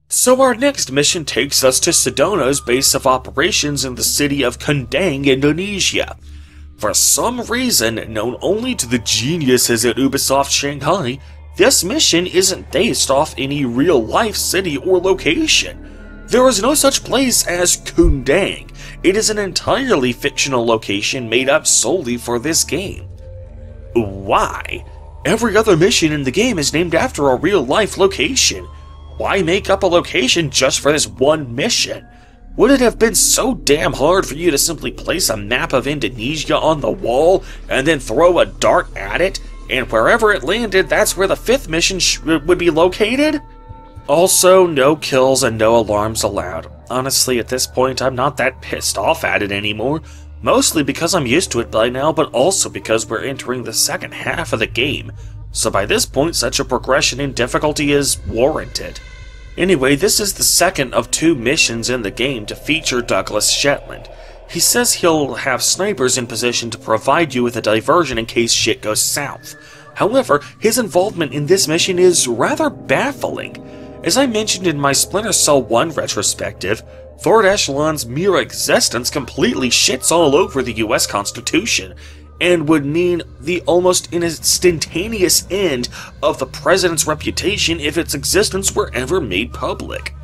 So our next mission takes us to Sadono's base of operations in the city of Kundang, Indonesia. For some reason known only to the geniuses at Ubisoft Shanghai, this mission isn't based off any real-life city or location. There is no such place as Kundang. It is an entirely fictional location made up solely for this game. Why? Every other mission in the game is named after a real-life location. Why make up a location just for this one mission? Would it have been so damn hard for you to simply place a map of Indonesia on the wall and then throw a dart at it, and wherever it landed, that's where the fifth mission would be located? Also, no kills and no alarms allowed. Honestly, at this point, I'm not that pissed off at it anymore. Mostly because I'm used to it by now, but also because we're entering the second half of the game. So by this point, such a progression in difficulty is warranted. Anyway, this is the second of two missions in the game to feature Douglas Shetland. He says he'll have snipers in position to provide you with a diversion in case shit goes south. However, his involvement in this mission is rather baffling. As I mentioned in my Splinter Cell 1 retrospective, Third Echelon's mere existence completely shits all over the US Constitution, and would mean the almost instantaneous end of the president's reputation if its existence were ever made public.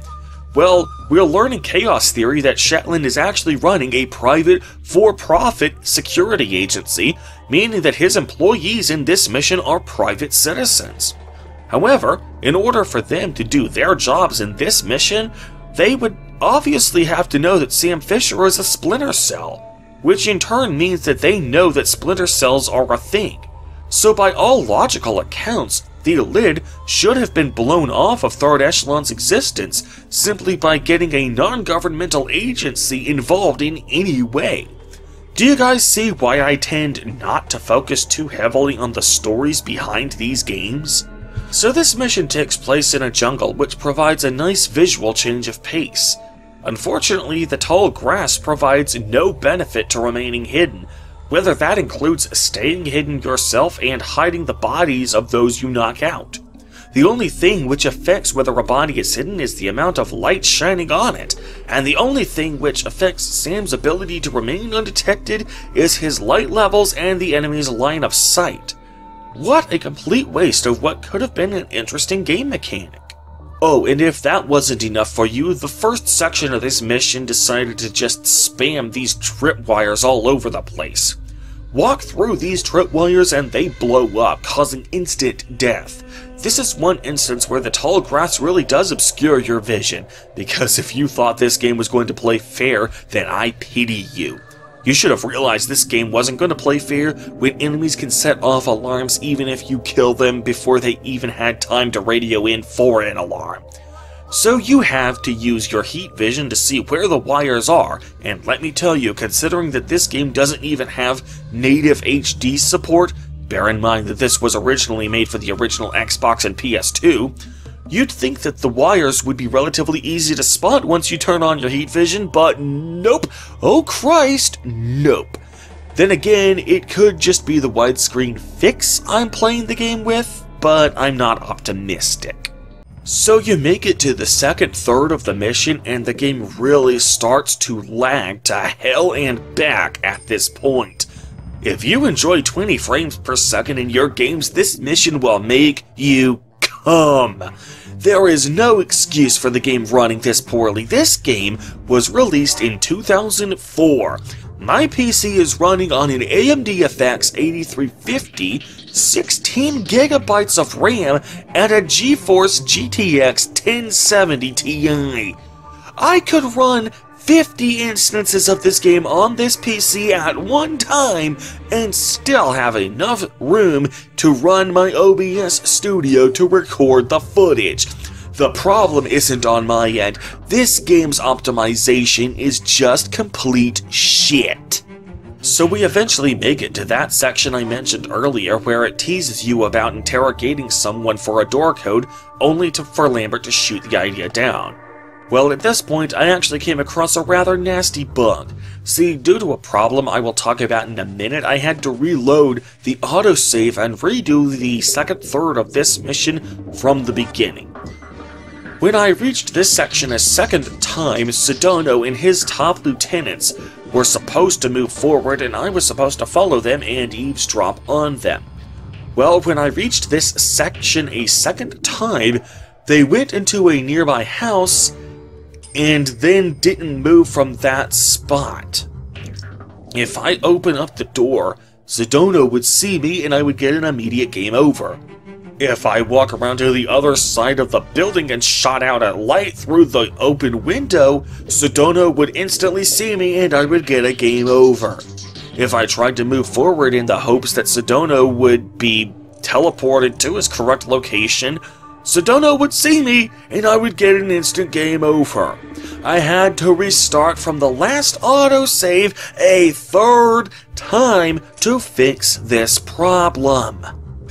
Well, we're learning chaos theory that Shetland is actually running a private, for profit security agency, meaning that his employees in this mission are private citizens. However, in order for them to do their jobs in this mission, they would obviously have to know that Sam Fisher is a Splinter Cell which in turn means that they know that splinter cells are a thing. So by all logical accounts, the lid should have been blown off of Third Echelon's existence simply by getting a non-governmental agency involved in any way. Do you guys see why I tend not to focus too heavily on the stories behind these games? So this mission takes place in a jungle which provides a nice visual change of pace. Unfortunately, the tall grass provides no benefit to remaining hidden, whether that includes staying hidden yourself and hiding the bodies of those you knock out. The only thing which affects whether a body is hidden is the amount of light shining on it, and the only thing which affects Sam's ability to remain undetected is his light levels and the enemy's line of sight. What a complete waste of what could have been an interesting game mechanic. Oh, and if that wasn't enough for you, the first section of this mission decided to just spam these tripwires all over the place. Walk through these tripwires and they blow up, causing instant death. This is one instance where the tall grass really does obscure your vision, because if you thought this game was going to play fair, then I pity you. You should have realized this game wasn't going to play fair when enemies can set off alarms even if you kill them before they even had time to radio in for an alarm. So you have to use your heat vision to see where the wires are, and let me tell you, considering that this game doesn't even have native HD support, bear in mind that this was originally made for the original Xbox and PS2, you'd think that the wires would be relatively easy to spot once you turn on your heat vision, but nope. Oh Christ, nope. Then again, it could just be the widescreen fix I'm playing the game with, but I'm not optimistic. So you make it to the second third of the mission and the game really starts to lag to hell and back at this point. If you enjoy 20 frames per second in your games, this mission will make you come. There is no excuse for the game running this poorly. This game was released in 2004. My PC is running on an AMD FX 8350, 16 gigabytes of RAM, and a GeForce GTX 1070 Ti. I could run 50 instances of this game on this PC at one time and still have enough room to run my OBS studio to record the footage. The problem isn't on my end. This game's optimization is just complete shit. So we eventually make it to that section I mentioned earlier where it teases you about interrogating someone for a door code only to, for Lambert to shoot the idea down. Well, at this point, I actually came across a rather nasty bug. See, due to a problem I will talk about in a minute, I had to reload the autosave and redo the second third of this mission from the beginning. When I reached this section a second time, Sadono and his top lieutenants were supposed to move forward and I was supposed to follow them and eavesdrop on them. Well, when I reached this section a second time, they went into a nearby house and then didn't move from that spot. If I open up the door, Sadono would see me and I would get an immediate game over. If I walk around to the other side of the building and shot out a light through the open window, Sadono would instantly see me and I would get a game over. If I tried to move forward in the hopes that Sadono would be teleported to his correct location, Sadono would see me and I would get an instant game over. I had to restart from the last autosave a third time to fix this problem.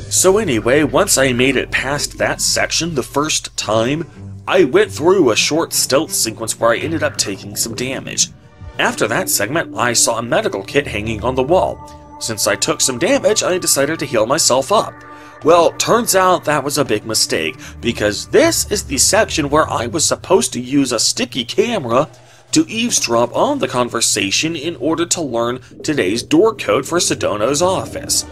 So anyway, once I made it past that section the first time, I went through a short stealth sequence where I ended up taking some damage. After that segment, I saw a medical kit hanging on the wall. Since I took some damage, I decided to heal myself up. Well, turns out that was a big mistake, because this is the section where I was supposed to use a sticky camera to eavesdrop on the conversation in order to learn today's door code for Sadono's office.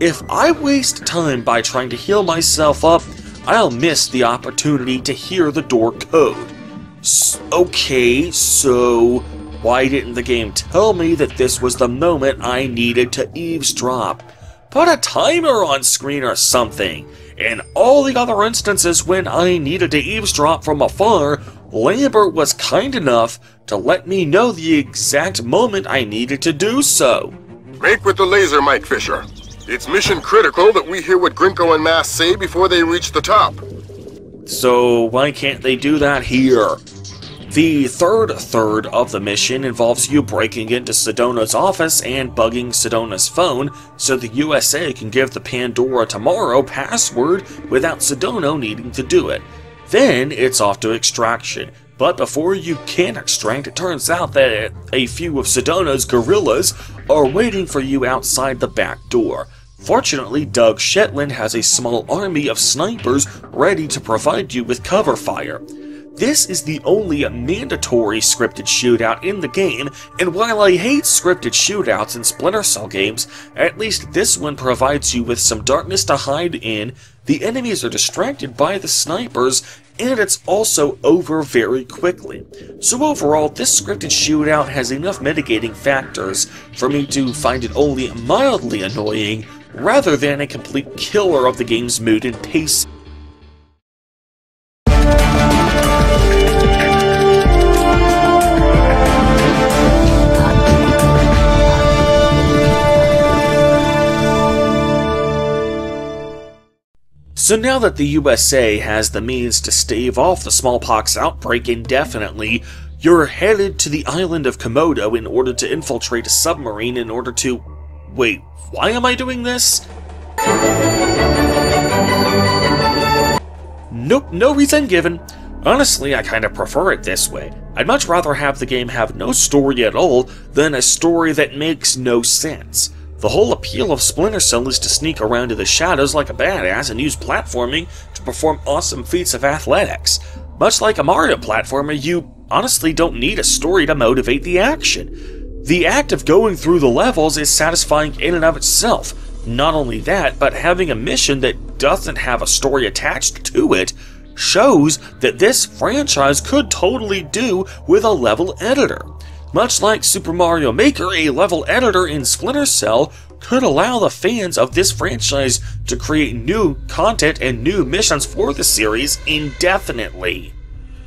If I waste time by trying to heal myself up, I'll miss the opportunity to hear the door code. S okay, so why didn't the game tell me that this was the moment I needed to eavesdrop? Put a timer on screen or something. In all the other instances when I needed to eavesdrop from afar, Lambert was kind enough to let me know the exact moment I needed to do so. Make with the laser, Mike Fisher. It's mission critical that we hear what Grinko and Mass say before they reach the top. So why can't they do that here? The third third of the mission involves you breaking into Sadono's office and bugging Sadono's phone so the USA can give the Pandora Tomorrow password without Sadono needing to do it. Then it's off to extraction. But before you can extract, it turns out that a few of Sadono's guerrillas are waiting for you outside the back door. Fortunately, Doug Shetland has a small army of snipers ready to provide you with cover fire. This is the only mandatory scripted shootout in the game, and while I hate scripted shootouts in Splinter Cell games, at least this one provides you with some darkness to hide in, the enemies are distracted by the snipers, and it's also over very quickly. So overall, this scripted shootout has enough mitigating factors for me to find it only mildly annoying, rather than a complete killer of the game's mood and pace. So now that the USA has the means to stave off the smallpox outbreak indefinitely, you're headed to the island of Komodo in order to infiltrate a submarine in order to... Wait, why am I doing this? Nope, no reason given. Honestly, I kinda prefer it this way. I'd much rather have the game have no story at all than a story that makes no sense. The whole appeal of Splinter Cell is to sneak around in the shadows like a badass and use platforming to perform awesome feats of athletics. Much like a Mario platformer, you honestly don't need a story to motivate the action. The act of going through the levels is satisfying in and of itself. Not only that, but having a mission that doesn't have a story attached to it shows that this franchise could totally do with a level editor. Much like Super Mario Maker, a level editor in Splinter Cell could allow the fans of this franchise to create new content and new missions for the series indefinitely.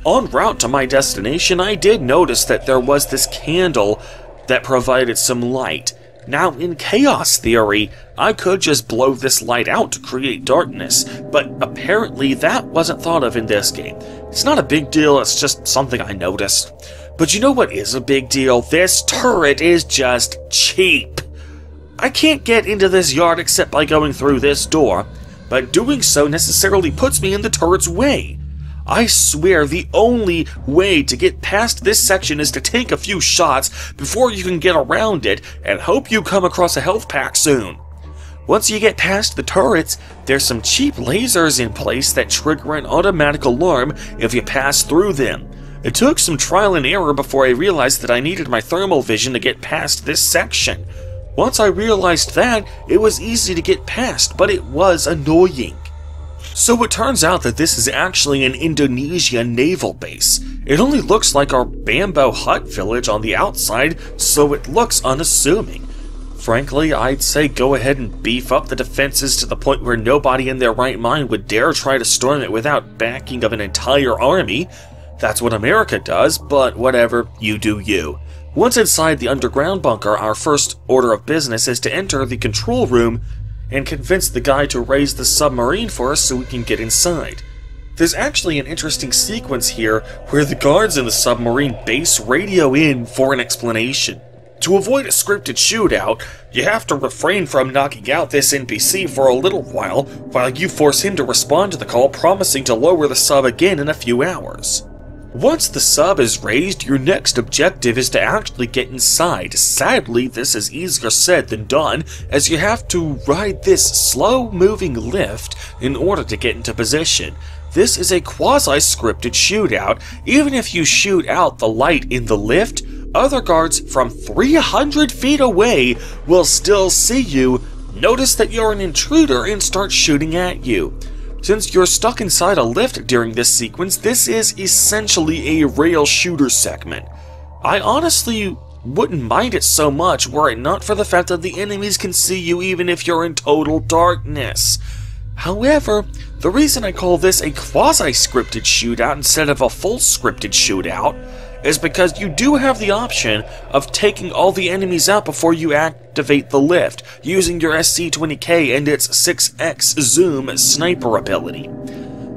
En route to my destination, I did notice that there was this candle that provided some light. Now, in Chaos Theory, I could just blow this light out to create darkness, but apparently that wasn't thought of in this game. It's not a big deal, it's just something I noticed. But you know what is a big deal? This turret is just cheap. I can't get into this yard except by going through this door, but doing so necessarily puts me in the turret's way. I swear the only way to get past this section is to take a few shots before you can get around it and hope you come across a health pack soon. Once you get past the turrets, there's some cheap lasers in place that trigger an automatic alarm if you pass through them. It took some trial and error before I realized that I needed my thermal vision to get past this section. Once I realized that, it was easy to get past, but it was annoying. So it turns out that this is actually an Indonesia naval base. It only looks like our bamboo hut village on the outside, so it looks unassuming. Frankly, I'd say go ahead and beef up the defenses to the point where nobody in their right mind would dare try to storm it without backing of an entire army. That's what America does, but whatever, you do you. Once inside the underground bunker, our first order of business is to enter the control room and convince the guy to raise the submarine for us so we can get inside. There's actually an interesting sequence here where the guards in the submarine base radio in for an explanation. To avoid a scripted shootout, you have to refrain from knocking out this NPC for a little while, while you force him to respond to the call promising to lower the sub again in a few hours. Once the sub is raised, your next objective is to actually get inside. Sadly, this is easier said than done, as you have to ride this slow-moving lift in order to get into position. This is a quasi-scripted shootout. Even if you shoot out the light in the lift, other guards from 300 feet away will still see you, notice that you're an intruder, and start shooting at you. Since you're stuck inside a lift during this sequence, this is essentially a rail shooter segment. I honestly wouldn't mind it so much were it not for the fact that the enemies can see you even if you're in total darkness. However, the reason I call this a quasi-scripted shootout instead of a full scripted shootout is because you do have the option of taking all the enemies out before you activate the lift, using your SC-20K and its 6x zoom sniper ability.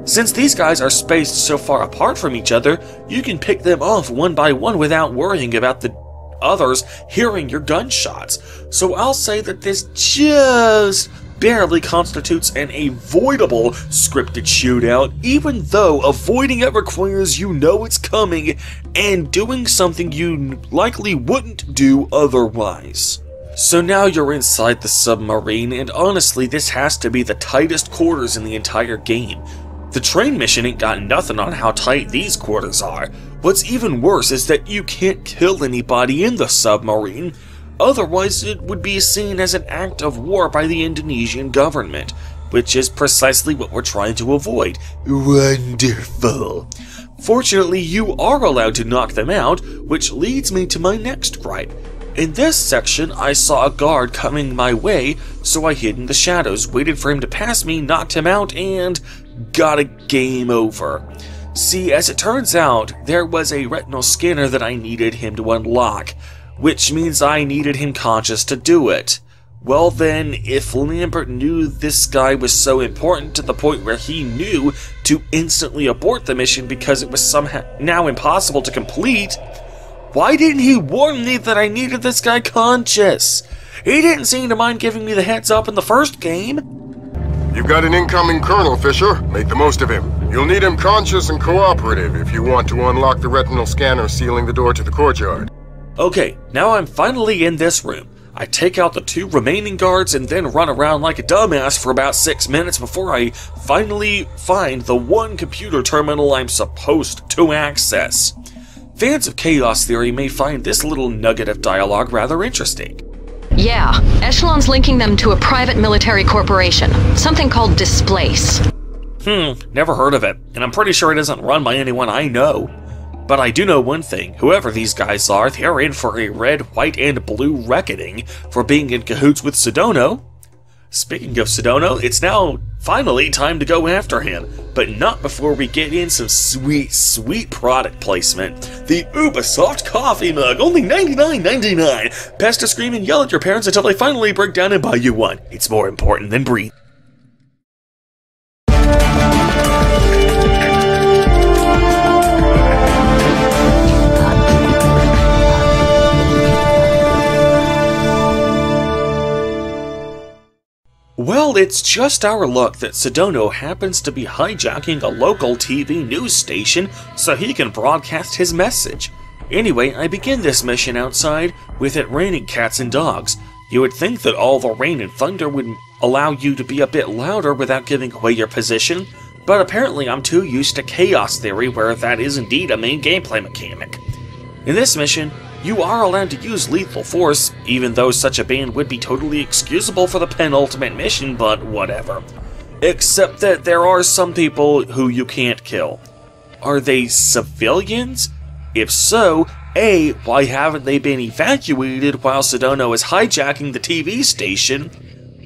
Since these guys are spaced so far apart from each other, you can pick them off one by one without worrying about the others hearing your gunshots. So I'll say that this just barely constitutes an avoidable scripted shootout, even though avoiding it requires you know it's coming and doing something you likely wouldn't do otherwise. So now you're inside the submarine, and honestly, this has to be the tightest quarters in the entire game. The train mission ain't got nothing on how tight these quarters are. What's even worse is that you can't kill anybody in the submarine, otherwise, it would be seen as an act of war by the Indonesian government, which is precisely what we're trying to avoid. Wonderful. Fortunately, you are allowed to knock them out, which leads me to my next gripe. In this section, I saw a guard coming my way, so I hid in the shadows, waited for him to pass me, knocked him out, and got a game over. See, as it turns out, there was a retinal scanner that I needed him to unlock, which means I needed him conscious to do it. Well then, if Lambert knew this guy was so important to the point where he knew to instantly abort the mission because it was somehow now impossible to complete, why didn't he warn me that I needed this guy conscious? He didn't seem to mind giving me the heads up in the first game. You've got an incoming colonel, Fisher. Make the most of him. You'll need him conscious and cooperative if you want to unlock the retinal scanner sealing the door to the courtyard. Okay, now I'm finally in this room. I take out the two remaining guards and then run around like a dumbass for about six minutes before I finally find the one computer terminal I'm supposed to access. Fans of Chaos Theory may find this little nugget of dialogue rather interesting. Yeah, Echelon's linking them to a private military corporation, something called Displace. Hmm, never heard of it, and I'm pretty sure it isn't run by anyone I know. But I do know one thing whoever these guys are, they're in for a red, white, and blue reckoning for being in cahoots with Sadono. Speaking of Sadono, it's now finally time to go after him, but not before we get in some sweet, sweet product placement. The Ubisoft coffee mug, only $99.99. Pass to scream and yell at your parents until they finally break down and buy you one. It's more important than breathe. Well, it's just our luck that Sadono happens to be hijacking a local TV news station so he can broadcast his message. Anyway, I begin this mission outside with it raining cats and dogs. You would think that all the rain and thunder would allow you to be a bit louder without giving away your position, but apparently I'm too used to Chaos Theory where that is indeed a main gameplay mechanic. In this mission, you are allowed to use lethal force, even though such a ban would be totally excusable for the penultimate mission, but whatever. Except that there are some people who you can't kill. Are they civilians? If so, A, why haven't they been evacuated while Sadono is hijacking the TV station?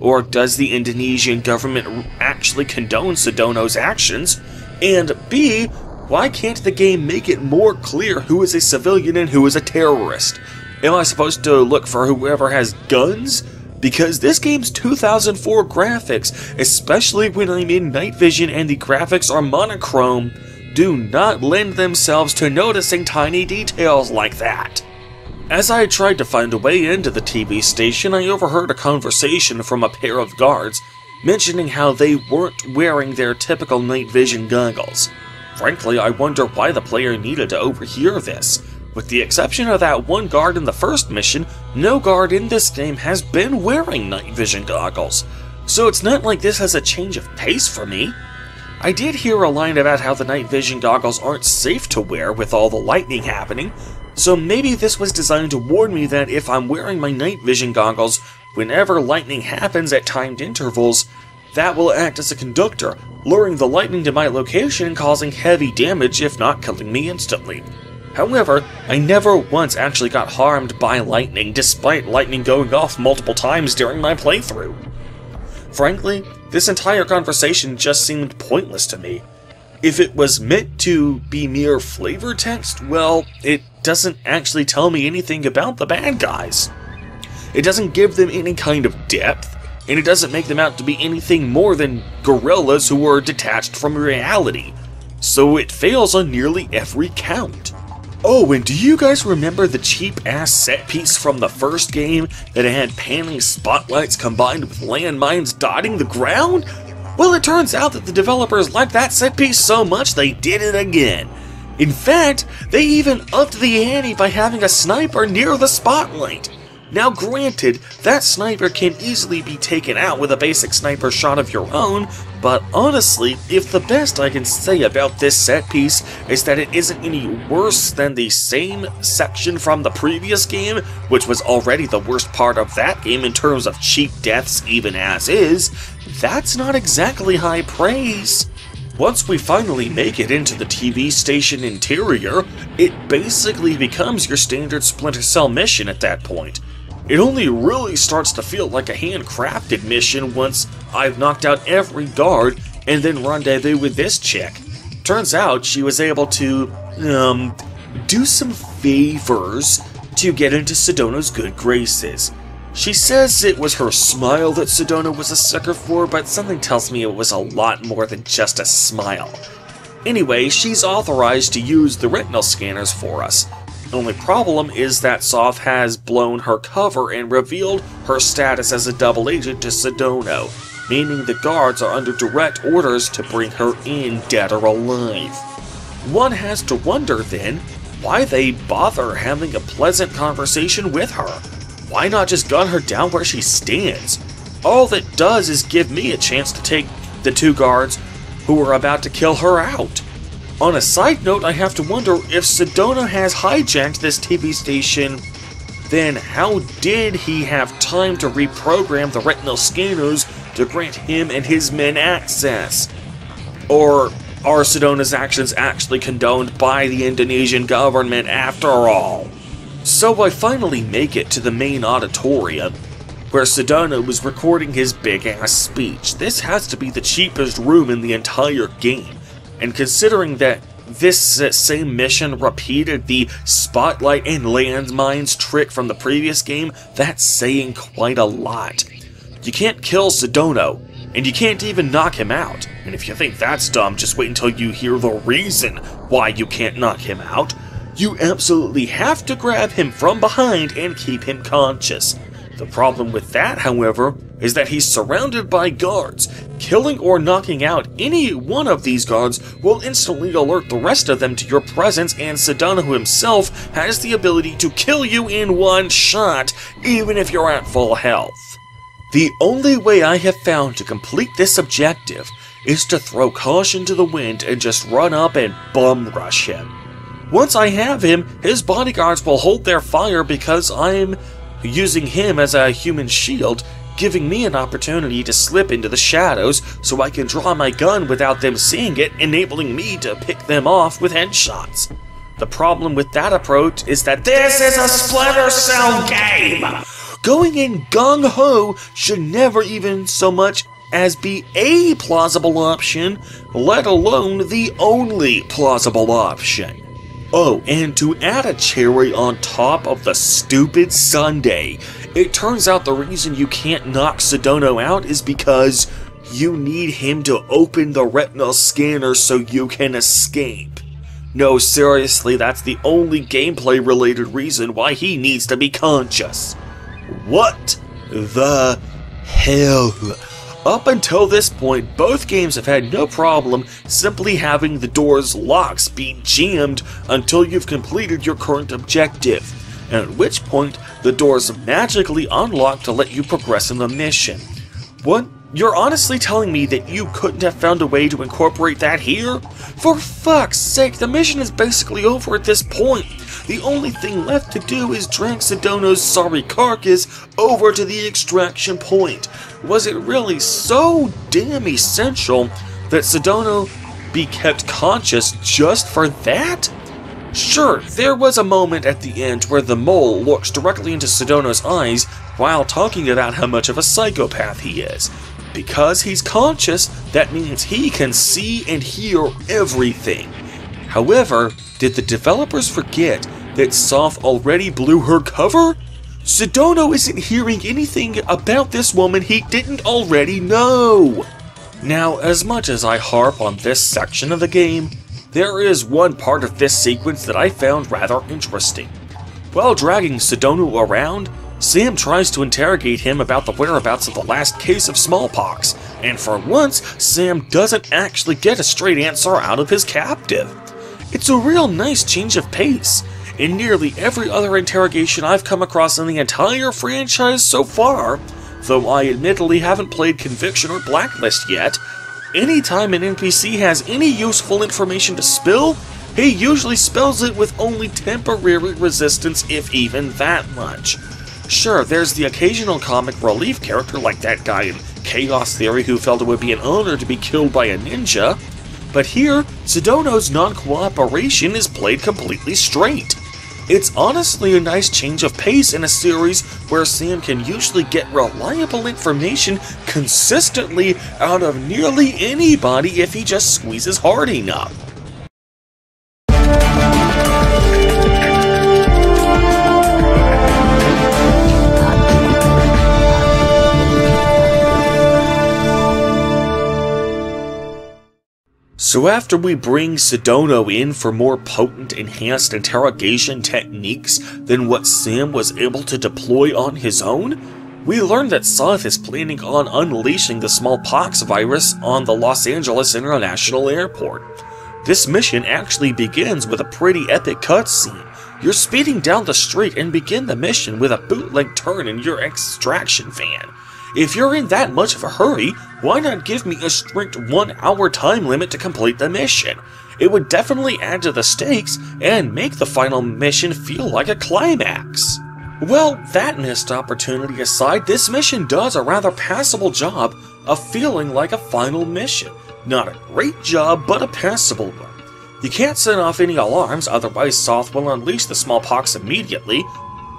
Or does the Indonesian government actually condone Sadono's actions? And B, why can't the game make it more clear who is a civilian and who is a terrorist? Am I supposed to look for whoever has guns? Because this game's 2004 graphics, especially when I'm in night vision and the graphics are monochrome, do not lend themselves to noticing tiny details like that. As I tried to find a way into the TV station, I overheard a conversation from a pair of guards mentioning how they weren't wearing their typical night vision goggles. Frankly, I wonder why the player needed to overhear this. With the exception of that one guard in the first mission, no guard in this game has been wearing night vision goggles. So it's not like this has a change of pace for me. I did hear a line about how the night vision goggles aren't safe to wear with all the lightning happening, so maybe this was designed to warn me that if I'm wearing my night vision goggles whenever lightning happens at timed intervals, that will act as a conductor, luring the lightning to my location and causing heavy damage if not killing me instantly. However, I never once actually got harmed by lightning despite lightning going off multiple times during my playthrough. Frankly, this entire conversation just seemed pointless to me. If it was meant to be mere flavor text, well, it doesn't actually tell me anything about the bad guys. It doesn't give them any kind of depth, and it doesn't make them out to be anything more than gorillas who are detached from reality, so it fails on nearly every count. Oh, and do you guys remember the cheap ass set piece from the first game that had panning spotlights combined with landmines dotting the ground? Well, it turns out that the developers liked that set piece so much they did it again. In fact, they even upped the ante by having a sniper near the spotlight. Now granted, that sniper can easily be taken out with a basic sniper shot of your own, but honestly, if the best I can say about this set piece is that it isn't any worse than the same section from the previous game, which was already the worst part of that game in terms of cheap deaths even as is, that's not exactly high praise. Once we finally make it into the TV station interior, it basically becomes your standard Splinter Cell mission at that point. It only really starts to feel like a handcrafted mission once I've knocked out every guard and then rendezvous with this chick. Turns out she was able to, um, do some favors to get into Sadono's good graces. She says it was her smile that Sadono was a sucker for, but something tells me it was a lot more than just a smile. Anyway, she's authorized to use the retinal scanners for us, only problem is that Soth has blown her cover and revealed her status as a double agent to Sadono, meaning the guards are under direct orders to bring her in dead or alive. One has to wonder then, why they bother having a pleasant conversation with her? Why not just gun her down where she stands? All that does is give me a chance to take the two guards who are about to kill her out. On a side note, I have to wonder if Sadono has hijacked this TV station, then how did he have time to reprogram the retinal scanners to grant him and his men access? Or are Sadono's actions actually condoned by the Indonesian government after all? So I finally make it to the main auditorium, where Sadono was recording his big ass speech. This has to be the cheapest room in the entire game. And considering that this same mission repeated the spotlight and landmines trick from the previous game, that's saying quite a lot. You can't kill Sadono, and you can't even knock him out. And if you think that's dumb, just wait until you hear the reason why you can't knock him out. You absolutely have to grab him from behind and keep him conscious. The problem with that, however, is that he's surrounded by guards. Killing or knocking out any one of these guards will instantly alert the rest of them to your presence, and Sadono himself has the ability to kill you in one shot, even if you're at full health. The only way I have found to complete this objective is to throw caution to the wind and just run up and bum rush him. Once I have him, his bodyguards will hold their fire because I'm using him as a human shield, giving me an opportunity to slip into the shadows so I can draw my gun without them seeing it, enabling me to pick them off with headshots. The problem with that approach is that this is a Splinter Cell game! Going in gung ho should never even so much as be a plausible option, let alone the only plausible option. Oh, and to add a cherry on top of the stupid sundae, it turns out the reason you can't knock Sadono out is because you need him to open the retinal scanner so you can escape. No, seriously, that's the only gameplay related reason why he needs to be conscious. What the hell? Up until this point, both games have had no problem simply having the door's locks be jammed until you've completed your current objective, at which point the doors magically unlock to let you progress in the mission. What? You're honestly telling me that you couldn't have found a way to incorporate that here? For fuck's sake, the mission is basically over at this point. The only thing left to do is drag Sadono's sorry carcass over to the extraction point. Was it really so damn essential that Sadono be kept conscious just for that? Sure, there was a moment at the end where the mole looks directly into Sadono's eyes while talking about how much of a psychopath he is. Because he's conscious, that means he can see and hear everything. However, did the developers forget that Soth already blew her cover? Sadono isn't hearing anything about this woman he didn't already know. Now, as much as I harp on this section of the game, there is one part of this sequence that I found rather interesting. While dragging Sadono around, Sam tries to interrogate him about the whereabouts of the last case of smallpox, and for once, Sam doesn't actually get a straight answer out of his captive. It's a real nice change of pace. In nearly every other interrogation I've come across in the entire franchise so far, though I admittedly haven't played Conviction or Blacklist yet, anytime an NPC has any useful information to spill, he usually spells it with only temporary resistance, if even that much. Sure, there's the occasional comic relief character like that guy in Chaos Theory who felt it would be an honor to be killed by a ninja, but here, Sadono's non-cooperation is played completely straight. It's honestly a nice change of pace in a series where Sam can usually get reliable information consistently out of nearly anybody if he just squeezes hard enough. So after we bring Sadono in for more potent enhanced interrogation techniques than what Sam was able to deploy on his own, we learn that Soth is planning on unleashing the smallpox virus on the Los Angeles International Airport. This mission actually begins with a pretty epic cutscene. You're speeding down the street and begin the mission with a bootleg turn in your extraction van. If you're in that much of a hurry, why not give me a strict one hour time limit to complete the mission? It would definitely add to the stakes and make the final mission feel like a climax. Well, that missed opportunity aside, this mission does a rather passable job of feeling like a final mission. Not a great job, but a passable one. You can't set off any alarms, otherwise Soth will unleash the smallpox immediately,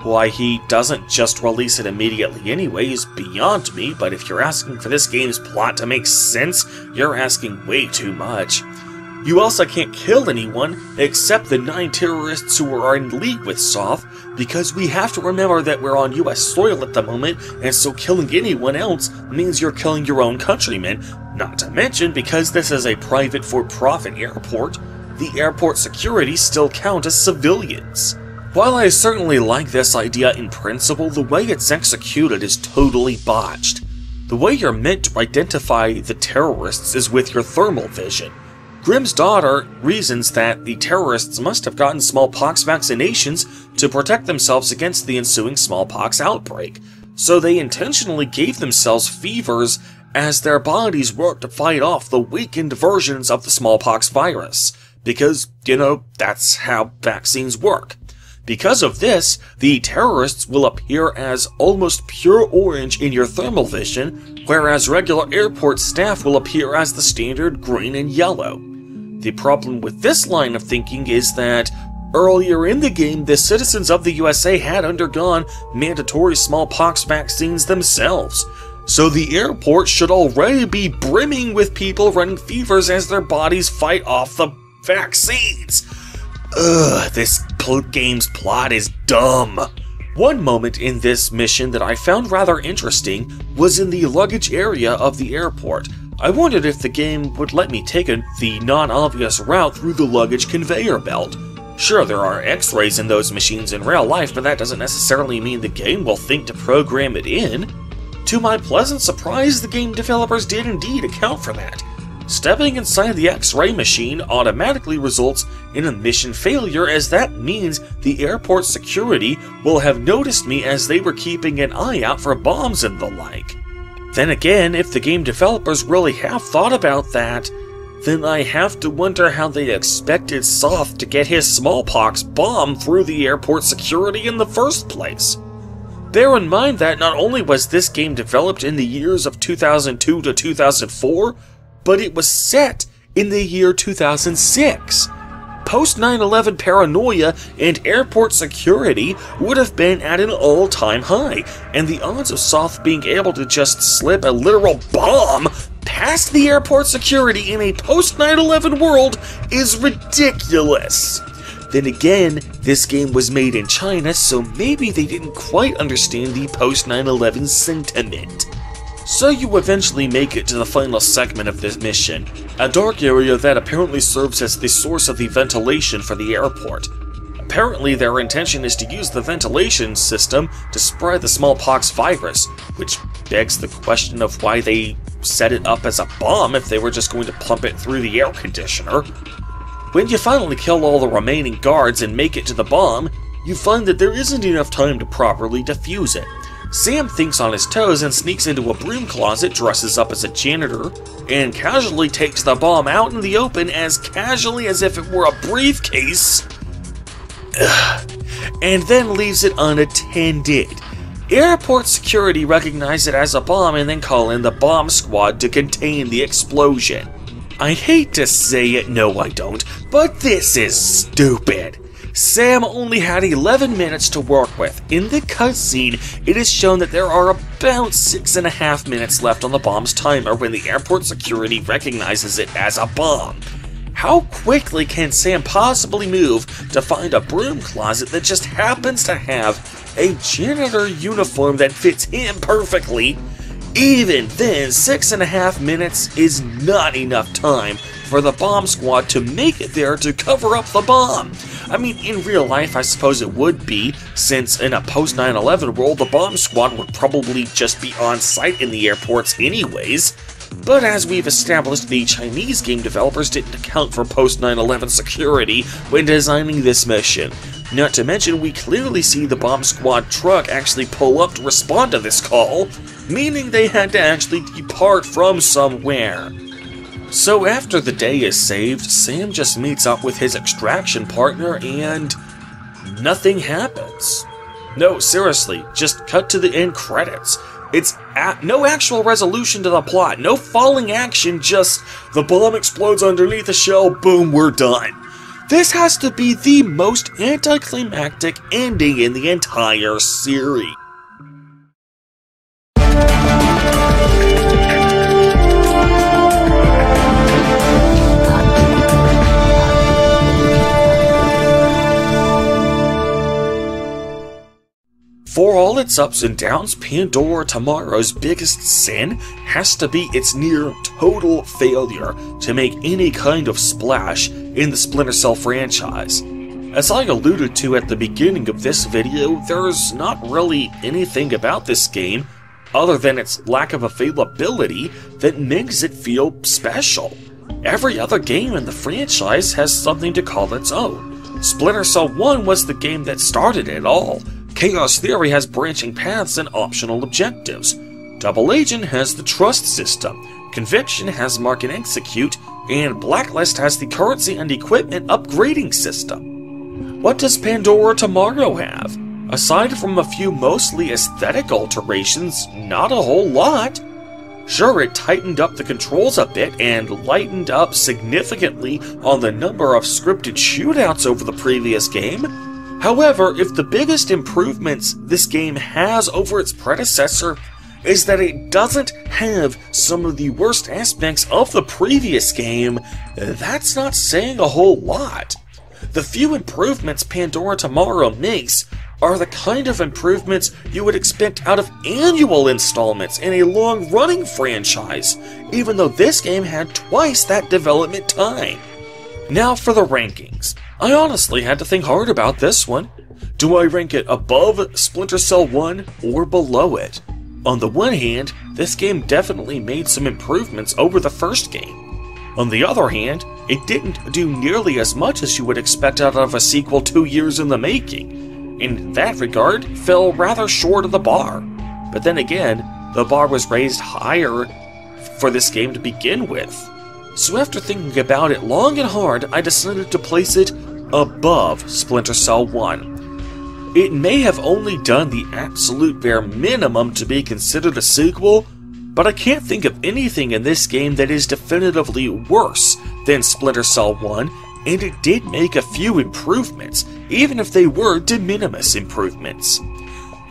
why he doesn't just release it immediately anyway is beyond me, but if you're asking for this game's plot to make sense, you're asking way too much. You also can't kill anyone except the nine terrorists who are in league with Soth, because we have to remember that we're on US soil at the moment, and so killing anyone else means you're killing your own countrymen. Not to mention, because this is a private for profit airport, the airport security still count as civilians. While I certainly like this idea in principle, the way it's executed is totally botched. The way you're meant to identify the terrorists is with your thermal vision. Grimsdottir reasons that the terrorists must have gotten smallpox vaccinations to protect themselves against the ensuing smallpox outbreak, so they intentionally gave themselves fevers as their bodies worked to fight off the weakened versions of the smallpox virus. Because, you know, that's how vaccines work. Because of this, the terrorists will appear as almost pure orange in your thermal vision, whereas regular airport staff will appear as the standard green and yellow. The problem with this line of thinking is that earlier in the game, the citizens of the USA had undergone mandatory smallpox vaccines themselves, so the airport should already be brimming with people running fevers as their bodies fight off the vaccines. Ugh, this pl- game's plot is dumb. One moment in this mission that I found rather interesting was in the luggage area of the airport. I wondered if the game would let me take a, the non obvious route through the luggage conveyor belt. Sure, there are x rays in those machines in real life, but that doesn't necessarily mean the game will think to program it in. To my pleasant surprise, the game developers did indeed account for that. Stepping inside the X-ray machine automatically results in a mission failure as that means the airport security will have noticed me as they were keeping an eye out for bombs and the like. Then again, if the game developers really have thought about that, then I have to wonder how they expected Soth to get his smallpox bomb through the airport security in the first place. Bear in mind that not only was this game developed in the years of 2002 to 2004, but it was set in the year 2006. Post 9 11 paranoia and airport security would have been at an all time high, and the odds of Soth being able to just slip a literal bomb past the airport security in a post 9 11 world is ridiculous. Then again, this game was made in China, so maybe they didn't quite understand the post 9 11 sentiment. So you eventually make it to the final segment of this mission, a dark area that apparently serves as the source of the ventilation for the airport. Apparently their intention is to use the ventilation system to spread the smallpox virus, which begs the question of why they set it up as a bomb if they were just going to pump it through the air conditioner. When you finally kill all the remaining guards and make it to the bomb, you find that there isn't enough time to properly defuse it. Sam thinks on his toes and sneaks into a broom closet, dresses up as a janitor, and casually takes the bomb out in the open as casually as if it were a briefcase, and then leaves it unattended. Airport security recognize it as a bomb and then call in the bomb squad to contain the explosion. I hate to say it, no I don't, but this is stupid. Sam only had 11 minutes to work with. In the cutscene, it is shown that there are about six and a half minutes left on the bomb's timer when the airport security recognizes it as a bomb. How quickly can Sam possibly move to find a broom closet that just happens to have a janitor uniform that fits him perfectly? Even then, six and a half minutes is not enough time for the bomb squad to make it there to cover up the bomb. I mean, in real life, I suppose it would be, since in a post 9 11 world, the bomb squad would probably just be on site in the airports, anyways. But as we've established, the Chinese game developers didn't account for post 9 11 security when designing this mission. Not to mention, we clearly see the bomb squad truck actually pull up to respond to this call, meaning they had to actually depart from somewhere. So after the day is saved, Sam just meets up with his extraction partner and nothing happens. No, seriously, just cut to the end credits. It's a- no actual resolution to the plot, no falling action, just the bomb explodes underneath the shell, boom, we're done. This has to be the most anticlimactic ending in the entire series. For all its ups and downs, Pandora Tomorrow's biggest sin has to be its near total failure to make any kind of splash in the Splinter Cell franchise. As I alluded to at the beginning of this video, there's not really anything about this game other than its lack of availability that makes it feel special. Every other game in the franchise has something to call its own. Splinter Cell 1 was the game that started it all. Chaos Theory has branching paths and optional objectives. Double Agent has the trust system. Conviction has mark and execute, and Blacklist has the currency and equipment upgrading system. What does Pandora Tomorrow have? Aside from a few mostly aesthetic alterations, not a whole lot. Sure, it tightened up the controls a bit and lightened up significantly on the number of scripted shootouts over the previous game. However, if the biggest improvements this game has over its predecessor is that it doesn't have some of the worst aspects of the previous game, that's not saying a whole lot. The few improvements Pandora Tomorrow makes are the kind of improvements you would expect out of annual installments in a long running franchise, even though this game had twice that development time. Now for the rankings. I honestly had to think hard about this one. Do I rank it above Splinter Cell 1 or below it? On the one hand, this game definitely made some improvements over the first game. On the other hand, it didn't do nearly as much as you would expect out of a sequel two years in the making in that regard, fell rather short of the bar. But then again, the bar was raised higher for this game to begin with. So after thinking about it long and hard, I decided to place it above Splinter Cell 1. It may have only done the absolute bare minimum to be considered a sequel, but I can't think of anything in this game that is definitively worse than Splinter Cell 1 and it did make a few improvements, even if they were de minimis improvements.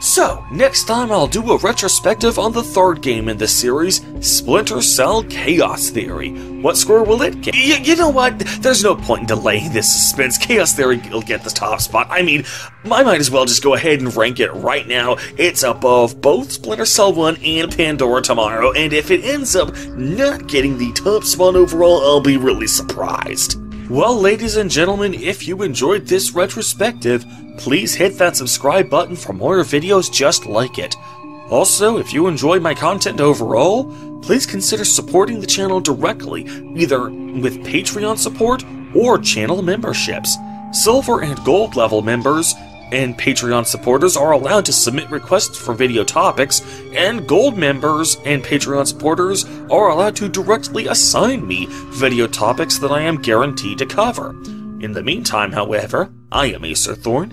So, next time I'll do a retrospective on the third game in the series, Splinter Cell Chaos Theory. What score will it get? Y- you know what? There's no point in delaying this suspense. Chaos Theory will get the top spot. I mean, I might as well just go ahead and rank it right now. It's above both Splinter Cell 1 and Pandora Tomorrow, and if it ends up not getting the top spot overall, I'll be really surprised. Well, ladies and gentlemen, if you enjoyed this retrospective, please hit that subscribe button for more videos just like it. Also, if you enjoy my content overall, please consider supporting the channel directly, either with Patreon support or channel memberships. Silver and gold level members and Patreon supporters are allowed to submit requests for video topics, and gold members and Patreon supporters are allowed to directly assign me video topics that I am guaranteed to cover. In the meantime, however, I am Acerthorn,